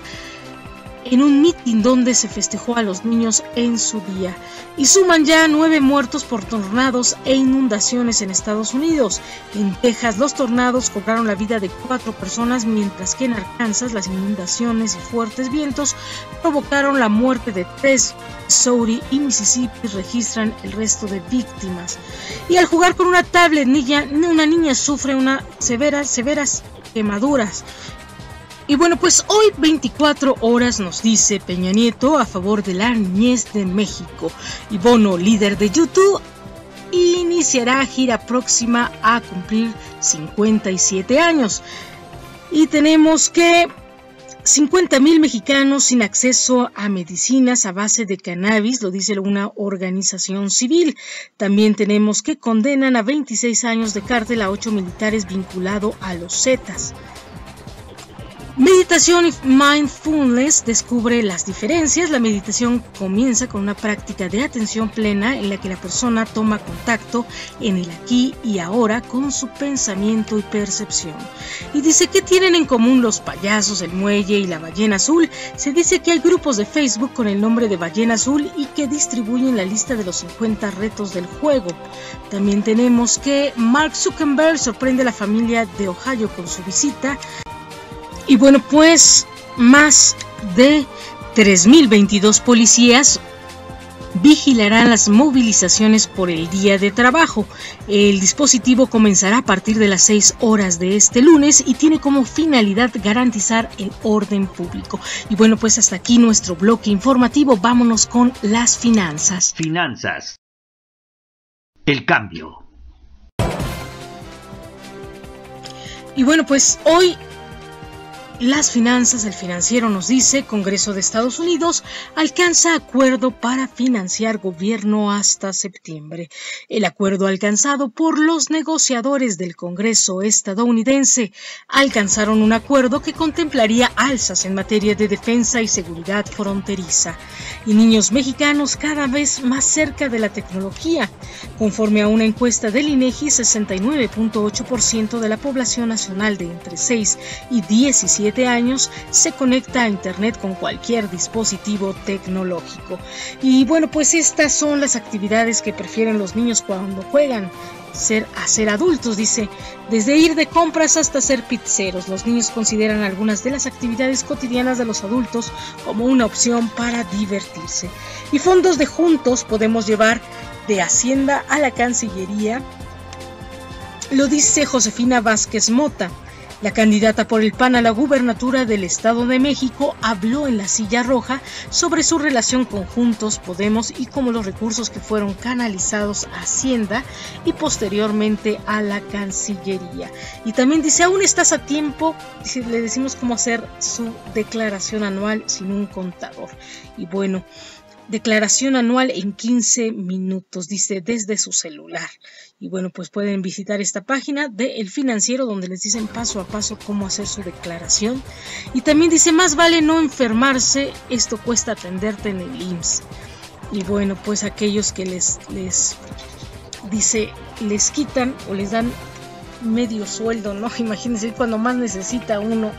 en un mitin donde se festejó a los niños en su día. Y suman ya nueve muertos por tornados e inundaciones en Estados Unidos. En Texas los tornados cobraron la vida de cuatro personas, mientras que en Arkansas las inundaciones y fuertes vientos provocaron la muerte de tres. Missouri y Mississippi registran el resto de víctimas. Y al jugar con una tablet, una niña sufre una severas, severas quemaduras. Y bueno, pues hoy 24 horas nos dice Peña Nieto a favor de la niñez de México. Y Bono, líder de YouTube, iniciará gira próxima a cumplir 57 años. Y tenemos que 50.000 mexicanos sin acceso a medicinas a base de cannabis, lo dice una organización civil. También tenemos que condenan a 26 años de cárcel a 8 militares vinculados a los Zetas. Meditación y mindfulness descubre las diferencias. La meditación comienza con una práctica de atención plena en la que la persona toma contacto en el aquí y ahora con su pensamiento y percepción. Y dice que tienen en común los payasos, el muelle y la ballena azul. Se dice que hay grupos de Facebook con el nombre de ballena azul y que distribuyen la lista de los 50 retos del juego. También tenemos que Mark Zuckerberg sorprende a la familia de Ohio con su visita y bueno, pues más de 3.022 policías vigilarán las movilizaciones por el día de trabajo. El dispositivo comenzará a partir de las 6 horas de este lunes y tiene como finalidad garantizar el orden público. Y bueno, pues hasta aquí nuestro bloque informativo. Vámonos con las finanzas. Finanzas. El cambio. Y bueno, pues hoy las finanzas, el financiero nos dice, Congreso de Estados Unidos alcanza acuerdo para financiar gobierno hasta septiembre. El acuerdo alcanzado por los negociadores del Congreso estadounidense alcanzaron un acuerdo que contemplaría alzas en materia de defensa y seguridad fronteriza y niños mexicanos cada vez más cerca de la tecnología. Conforme a una encuesta del INEGI, 69.8% de la población nacional de entre 6 y 17 años se conecta a Internet con cualquier dispositivo tecnológico. Y bueno, pues estas son las actividades que prefieren los niños cuando juegan ser a ser adultos, dice, desde ir de compras hasta ser pizzeros. Los niños consideran algunas de las actividades cotidianas de los adultos como una opción para divertirse. Y fondos de juntos podemos llevar de Hacienda a la Cancillería. Lo dice Josefina Vázquez Mota. La candidata por el PAN a la gubernatura del Estado de México habló en la silla roja sobre su relación con Juntos Podemos y cómo los recursos que fueron canalizados a Hacienda y posteriormente a la Cancillería. Y también dice, aún estás a tiempo, le decimos cómo hacer su declaración anual sin un contador. Y bueno, Declaración anual en 15 minutos, dice desde su celular. Y bueno, pues pueden visitar esta página de El Financiero donde les dicen paso a paso cómo hacer su declaración. Y también dice, más vale no enfermarse, esto cuesta atenderte en el IMSS. Y bueno, pues aquellos que les, les dice, les quitan o les dan medio sueldo, ¿no? Imagínense cuando más necesita uno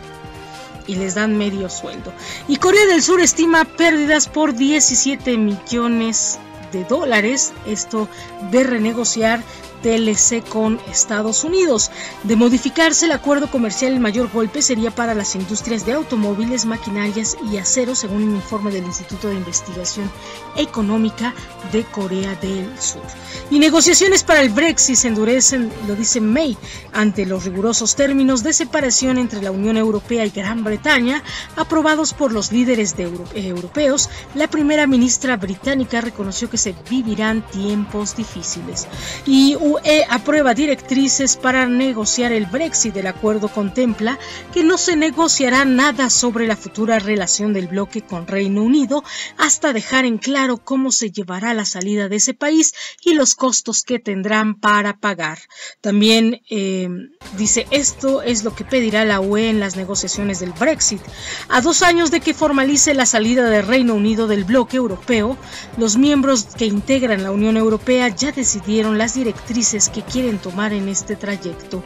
y les dan medio sueldo. Y Corea del Sur estima pérdidas por 17 millones de dólares, esto de renegociar TLC con Estados Unidos. De modificarse el acuerdo comercial, el mayor golpe sería para las industrias de automóviles, maquinarias y acero, según un informe del Instituto de Investigación Económica de Corea del Sur. Y negociaciones para el Brexit se endurecen, lo dice May, ante los rigurosos términos de separación entre la Unión Europea y Gran Bretaña, aprobados por los líderes de eh, europeos. La primera ministra británica reconoció que se vivirán tiempos difíciles. Y UE aprueba directrices para negociar el Brexit. El acuerdo contempla que no se negociará nada sobre la futura relación del bloque con Reino Unido hasta dejar en claro cómo se llevará la salida de ese país y los costos que tendrán para pagar. También eh, dice esto es lo que pedirá la UE en las negociaciones del Brexit. A dos años de que formalice la salida del Reino Unido del bloque europeo, los miembros que integran la Unión Europea ya decidieron las directrices que quieren tomar en este trayecto.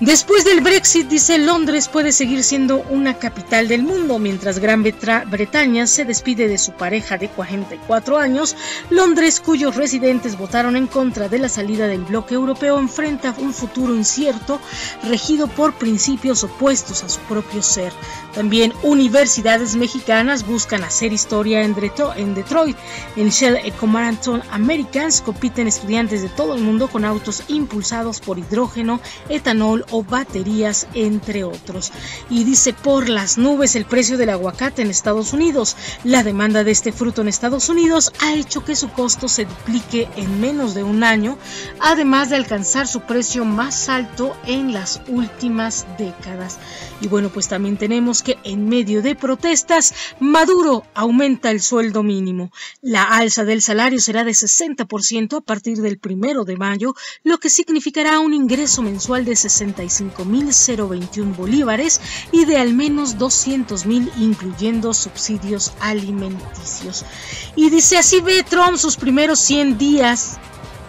Después del Brexit, dice Londres puede seguir siendo una capital del mundo. Mientras Gran Bretaña se despide de su pareja de 44 años, Londres, cuyos residentes votaron en contra de la salida del bloque europeo, enfrenta un futuro incierto regido por principios opuestos a su propio ser. También universidades mexicanas buscan hacer historia en, Detroit. En Shell Eco Marathon Americans compiten estudiantes de todo el mundo con autos impulsados por hidrógeno, etanol o baterías, entre otros. Y dice, por las nubes el precio del aguacate en Estados Unidos. La demanda de este fruto en Estados Unidos ha hecho que su costo se duplique en menos de un año, además de alcanzar su precio más alto en las últimas décadas. Y bueno, pues también tenemos que en medio de protestas, Maduro aumenta el sueldo mínimo. La alza del salario será de 60% a partir del primero de mayo, lo que significará un ingreso mensual de 65.021 bolívares y de al menos 200.000 incluyendo subsidios alimenticios. Y dice así ve Trump sus primeros 100 días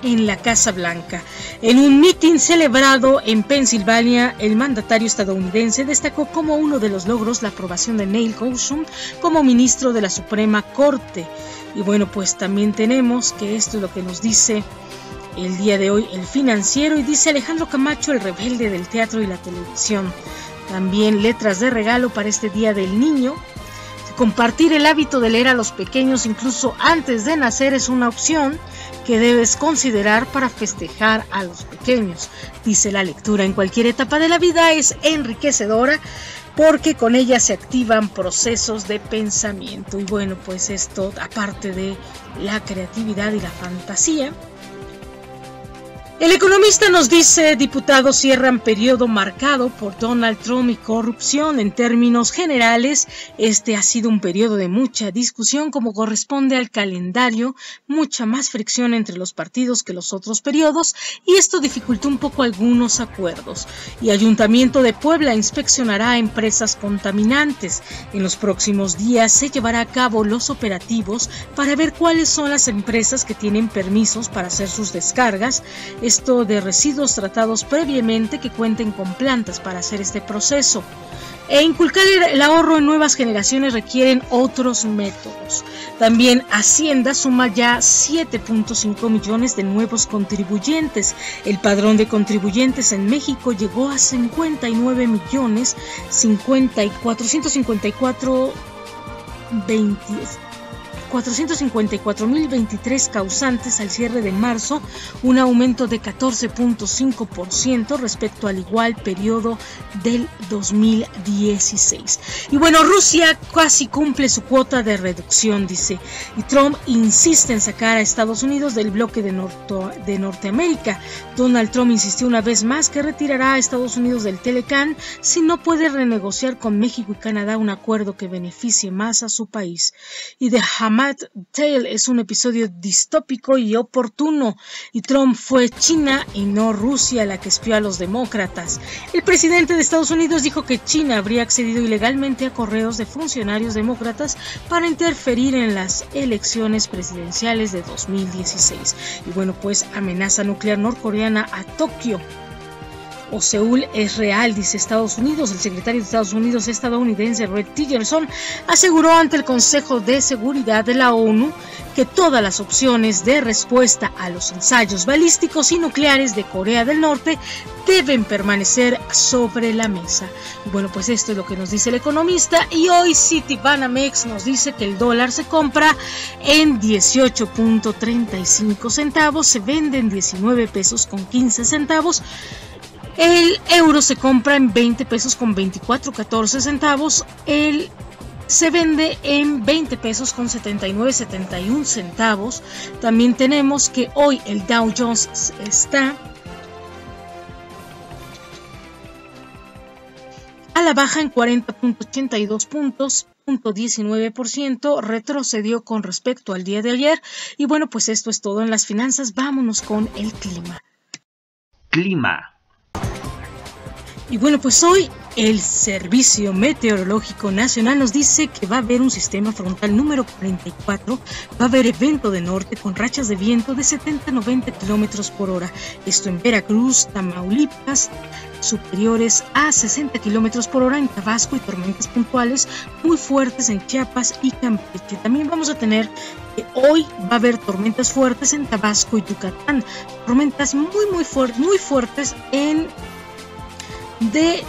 en la Casa Blanca. En un mitin celebrado en Pensilvania, el mandatario estadounidense destacó como uno de los logros la aprobación de Neil Gorsuch como ministro de la Suprema Corte. Y bueno, pues también tenemos que esto es lo que nos dice el día de hoy el financiero y dice Alejandro Camacho, el rebelde del teatro y la televisión. También letras de regalo para este Día del Niño. Compartir el hábito de leer a los pequeños incluso antes de nacer es una opción que debes considerar para festejar a los pequeños. Dice la lectura en cualquier etapa de la vida es enriquecedora porque con ella se activan procesos de pensamiento. Y bueno, pues esto aparte de la creatividad y la fantasía, el economista nos dice, diputados cierran periodo marcado por Donald Trump y corrupción. En términos generales, este ha sido un periodo de mucha discusión como corresponde al calendario, mucha más fricción entre los partidos que los otros periodos y esto dificultó un poco algunos acuerdos. Y Ayuntamiento de Puebla inspeccionará empresas contaminantes. En los próximos días se llevará a cabo los operativos para ver cuáles son las empresas que tienen permisos para hacer sus descargas esto de residuos tratados previamente que cuenten con plantas para hacer este proceso. E inculcar el ahorro en nuevas generaciones requieren otros métodos. También Hacienda suma ya 7.5 millones de nuevos contribuyentes. El padrón de contribuyentes en México llegó a 59 millones 454 20 454.023 causantes al cierre de marzo, un aumento de 14.5% respecto al igual periodo del 2016. Y bueno, Rusia casi cumple su cuota de reducción, dice, y Trump insiste en sacar a Estados Unidos del bloque de, de Norteamérica. Donald Trump insistió una vez más que retirará a Estados Unidos del Telecan si no puede renegociar con México y Canadá un acuerdo que beneficie más a su país. Y de Hamas Matt Tale es un episodio distópico y oportuno, y Trump fue China y no Rusia la que espió a los demócratas. El presidente de Estados Unidos dijo que China habría accedido ilegalmente a correos de funcionarios demócratas para interferir en las elecciones presidenciales de 2016. Y bueno, pues amenaza nuclear norcoreana a Tokio o Seúl es real, dice Estados Unidos. El secretario de Estados Unidos estadounidense Red Tillerson aseguró ante el Consejo de Seguridad de la ONU que todas las opciones de respuesta a los ensayos balísticos y nucleares de Corea del Norte deben permanecer sobre la mesa. Bueno, pues esto es lo que nos dice el economista y hoy Citibanamex nos dice que el dólar se compra en 18.35 centavos, se vende en 19 pesos con 15 centavos. El euro se compra en 20 pesos con 24, 14 centavos. El se vende en 20 pesos con 79, 71 centavos. También tenemos que hoy el Dow Jones está a la baja en 40.82 puntos. 19% retrocedió con respecto al día de ayer y bueno pues esto es todo en las finanzas vámonos con el clima clima y bueno, pues hoy El Servicio Meteorológico Nacional nos dice que va a haber un sistema frontal número 44, va a haber evento de norte con rachas de viento de 70 a 90 kilómetros por hora. Esto en Veracruz, Tamaulipas, superiores a 60 kilómetros por hora en Tabasco y tormentas puntuales muy fuertes en Chiapas y Campeche. También vamos a tener que hoy va a haber tormentas fuertes en Tabasco y Yucatán, tormentas muy muy fuertes, muy fuertes en de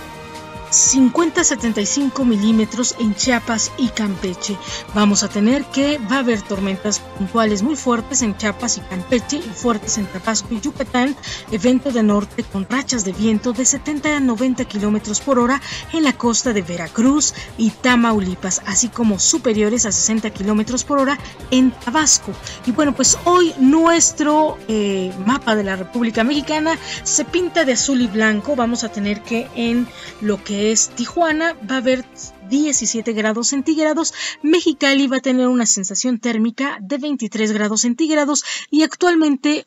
50-75 milímetros en Chiapas y Campeche. Vamos a tener que va a haber tormentas puntuales muy fuertes en Chiapas y Campeche y fuertes en Tabasco y Yucatán. Evento de norte con rachas de viento de 70 a 90 kilómetros por hora en la costa de Veracruz y Tamaulipas, así como superiores a 60 kilómetros por hora en Tabasco. Y bueno, pues hoy nuestro eh, mapa de la República Mexicana se pinta de azul y blanco. Vamos a tener que en lo que es Tijuana, va a haber 17 grados centígrados. Mexicali va a tener una sensación térmica de 23 grados centígrados y actualmente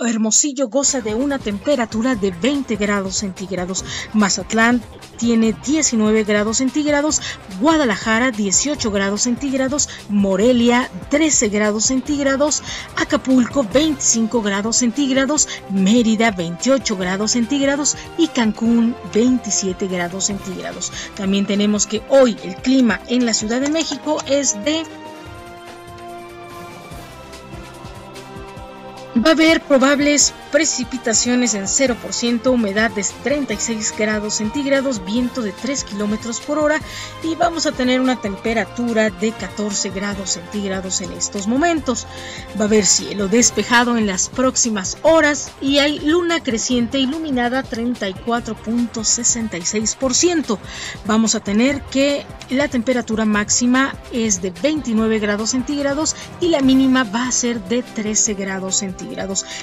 Hermosillo goza de una temperatura de 20 grados centígrados. Mazatlán tiene 19 grados centígrados. Guadalajara 18 grados centígrados. Morelia 13 grados centígrados. Acapulco 25 grados centígrados. Mérida 28 grados centígrados. Y Cancún 27 grados centígrados. También tenemos que hoy el clima en la Ciudad de México es de Va a haber probables precipitaciones en 0%, humedad de 36 grados centígrados, viento de 3 kilómetros por hora y vamos a tener una temperatura de 14 grados centígrados en estos momentos. Va a haber cielo despejado en las próximas horas y hay luna creciente iluminada 34.66%. Vamos a tener que la temperatura máxima es de 29 grados centígrados y la mínima va a ser de 13 grados centígrados.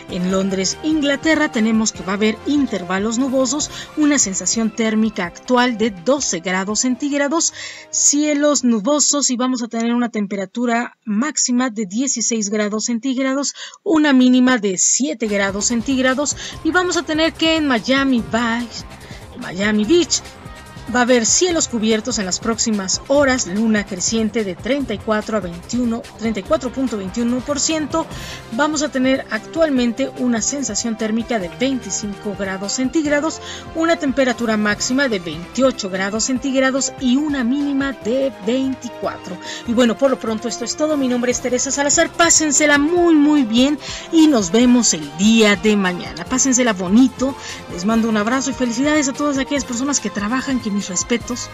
En Londres, Inglaterra, tenemos que va a haber intervalos nubosos, una sensación térmica actual de 12 grados centígrados, cielos nubosos y vamos a tener una temperatura máxima de 16 grados centígrados, una mínima de 7 grados centígrados y vamos a tener que en Miami Miami Beach Va a haber cielos cubiertos en las próximas horas, luna creciente de 34 a 21, 34.21%. Vamos a tener actualmente una sensación térmica de 25 grados centígrados, una temperatura máxima de 28 grados centígrados y una mínima de 24. Y bueno, por lo pronto esto es todo. Mi nombre es Teresa Salazar. Pásensela muy muy bien y nos vemos el día de mañana. Pásensela bonito. Les mando un abrazo y felicidades a todas aquellas personas que trabajan, que mis respetos.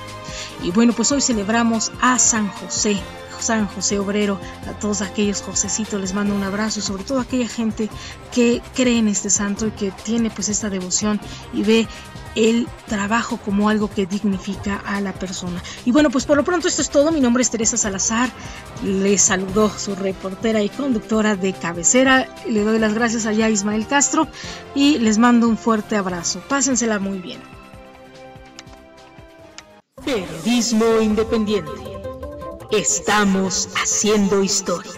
Y bueno, pues hoy celebramos a San José, San José Obrero, a todos aquellos Josecitos les mando un abrazo y sobre todo a aquella gente que cree en este santo y que tiene pues esta devoción y ve el trabajo como algo que dignifica a la persona. Y bueno, pues por lo pronto esto es todo. Mi nombre es Teresa Salazar. Les saludó su reportera y conductora de cabecera. Le doy las gracias allá a Ismael Castro y les mando un fuerte abrazo. Pásensela muy bien. Periodismo independiente. Estamos haciendo historia.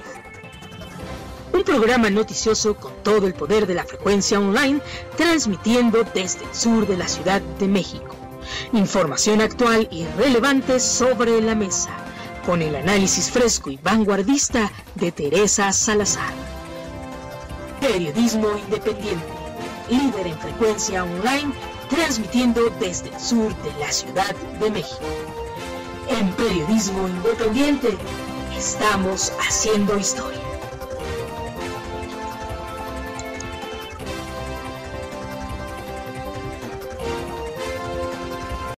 Un programa noticioso con todo el poder de la frecuencia online, transmitiendo desde el sur de la Ciudad de México. Información actual y relevante sobre la mesa, con el análisis fresco y vanguardista de Teresa Salazar. Periodismo independiente, líder en frecuencia online transmitiendo desde el sur de la Ciudad de México. En Periodismo Independiente estamos haciendo historia.